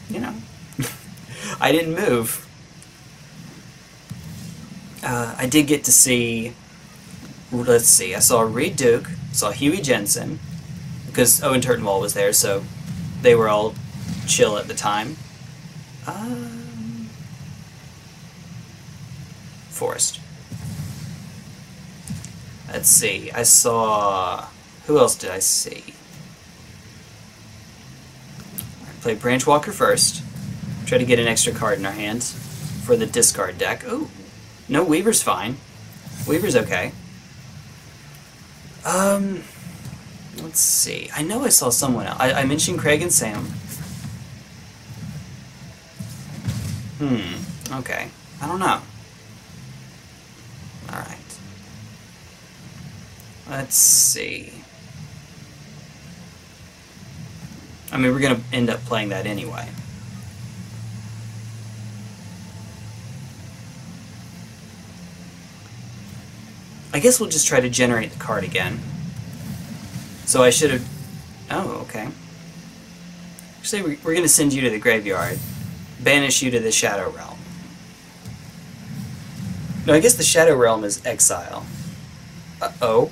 you know, I didn't move. Uh, I did get to see let's see, I saw Reed Duke, Saw Huey Jensen, because Owen Turtenwald was there, so they were all chill at the time. Um, Forrest. Let's see. I saw. Who else did I see? I played Branchwalker first. Try to get an extra card in our hands for the discard deck. Oh, no, Weaver's fine. Weaver's okay. Um, let's see. I know I saw someone. I, I mentioned Craig and Sam. Hmm, okay. I don't know. Alright. Let's see. I mean, we're to end up playing that anyway. I guess we'll just try to generate the card again. So I should have... Oh, okay. Actually, we're going to send you to the graveyard. Banish you to the Shadow Realm. No, I guess the Shadow Realm is exile. Uh-oh.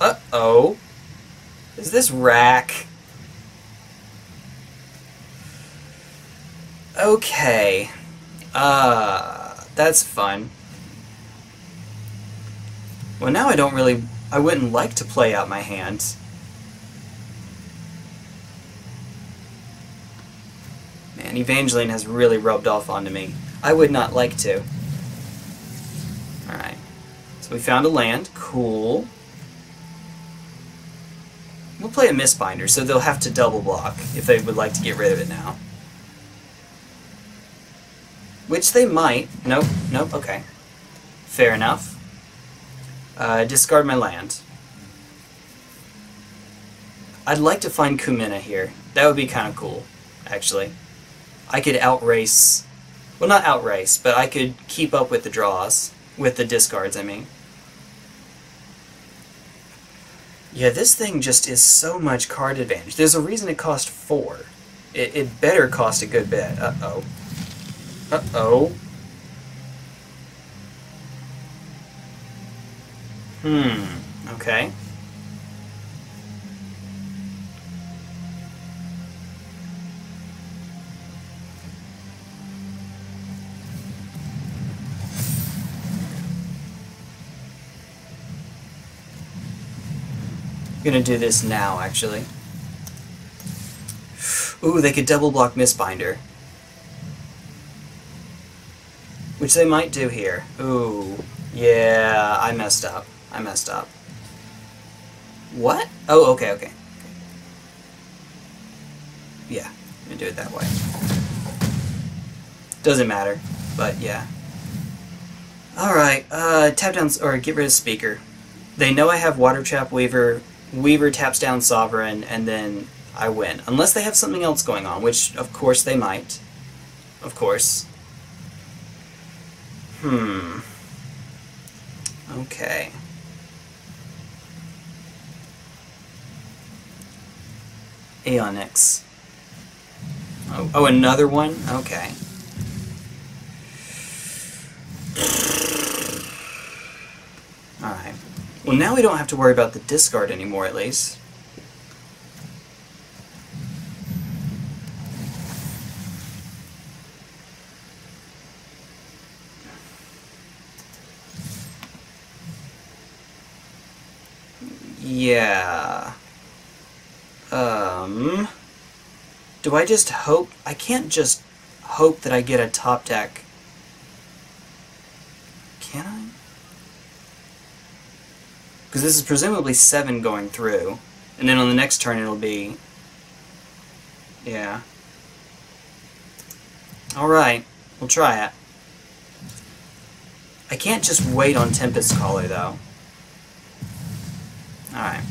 Uh-oh. Is this rack? Okay. Uh, that's fun. Well, now I don't really... I wouldn't like to play out my hands. Man, Evangeline has really rubbed off onto me. I would not like to. Alright. So we found a land. Cool. We'll play a Mistbinder, so they'll have to double block if they would like to get rid of it now. Which they might. Nope, nope, okay. Fair enough. Uh, discard my land. I'd like to find Kumena here. That would be kind of cool, actually. I could outrace... Well, not outrace, but I could keep up with the draws. With the discards, I mean. Yeah, this thing just is so much card advantage. There's a reason it cost four. It, it better cost a good bit. Uh-oh. Uh-oh. Hmm, okay. I'm gonna do this now, actually. Ooh, they could double block Mistbinder. Which they might do here. Ooh, yeah, I messed up. I messed up. What? Oh, okay, okay. Yeah, I'm gonna do it that way. Doesn't matter, but yeah. Alright, uh, tap down, or get rid of speaker. They know I have Watertrap Weaver, Weaver taps down Sovereign, and then I win. Unless they have something else going on, which of course they might. Of course. Hmm. Okay. Aeonix. Oh, oh, another one? Okay. Alright. Well, now we don't have to worry about the discard anymore, at least. Yeah. Um... Do I just hope... I can't just hope that I get a top deck. Can I? Because this is presumably 7 going through. And then on the next turn it'll be... Yeah. Alright. We'll try it. I can't just wait on Tempest Caller, though. Alright.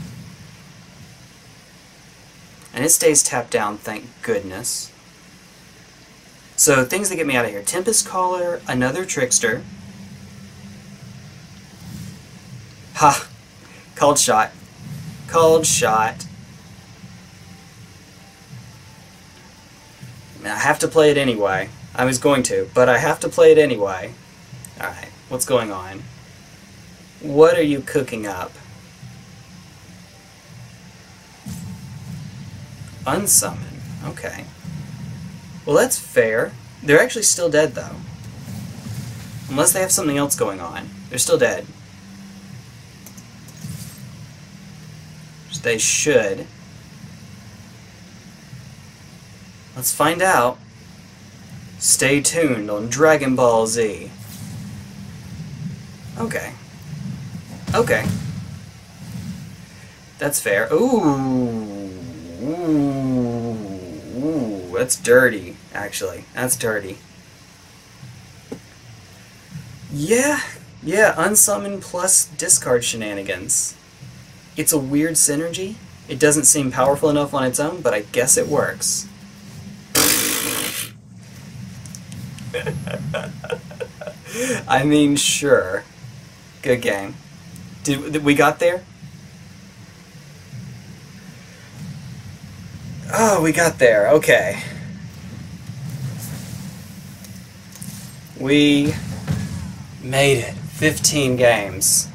And it stays tapped down, thank goodness. So, things that get me out of here. Tempest Caller, another Trickster. Ha! Called shot. Called shot. I, mean, I have to play it anyway. I was going to, but I have to play it anyway. Alright, what's going on? What are you cooking up? Unsummon. Okay. Well, that's fair. They're actually still dead, though. Unless they have something else going on. They're still dead. They should. Let's find out. Stay tuned on Dragon Ball Z. Okay. Okay. That's fair. Ooh. Ooh. Ooh. That's dirty, actually. That's dirty. Yeah. Yeah, unsummon plus discard shenanigans. It's a weird synergy. It doesn't seem powerful enough on its own, but I guess it works. I mean, sure. Good game. Did, we got there? Oh, we got there. Okay. We made it. 15 games.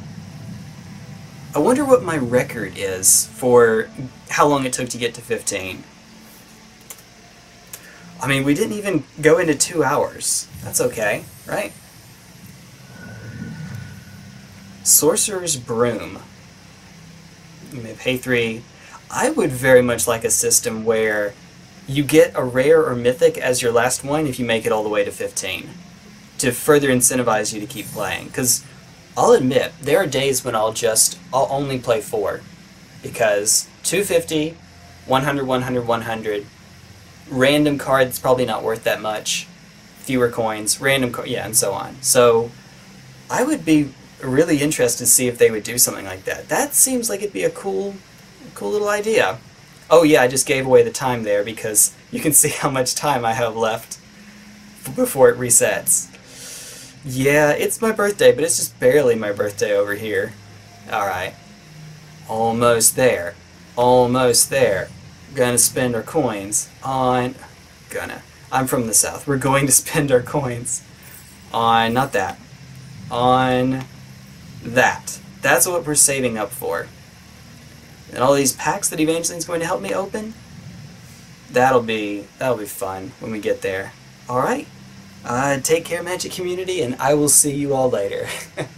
I wonder what my record is for how long it took to get to 15. I mean, we didn't even go into two hours. That's okay, right? Sorcerer's Broom. You may pay three. I would very much like a system where you get a rare or mythic as your last one if you make it all the way to 15 to further incentivize you to keep playing. Because I'll admit, there are days when I'll just, I'll only play four. Because 250, 100, 100, 100, random cards probably not worth that much, fewer coins, random, yeah, and so on. So I would be really interested to see if they would do something like that. That seems like it'd be a cool, cool little idea. Oh yeah, I just gave away the time there because you can see how much time I have left before it resets. Yeah, it's my birthday, but it's just barely my birthday over here. Alright. Almost there. Almost there. Gonna spend our coins on... Gonna. I'm from the south. We're going to spend our coins on... Not that. On... That. That's what we're saving up for. And all these packs that Evangeline's going to help me open, that'll be that'll be fun when we get there. Alright. Uh, take care, Magic Community, and I will see you all later.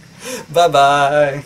Bye-bye.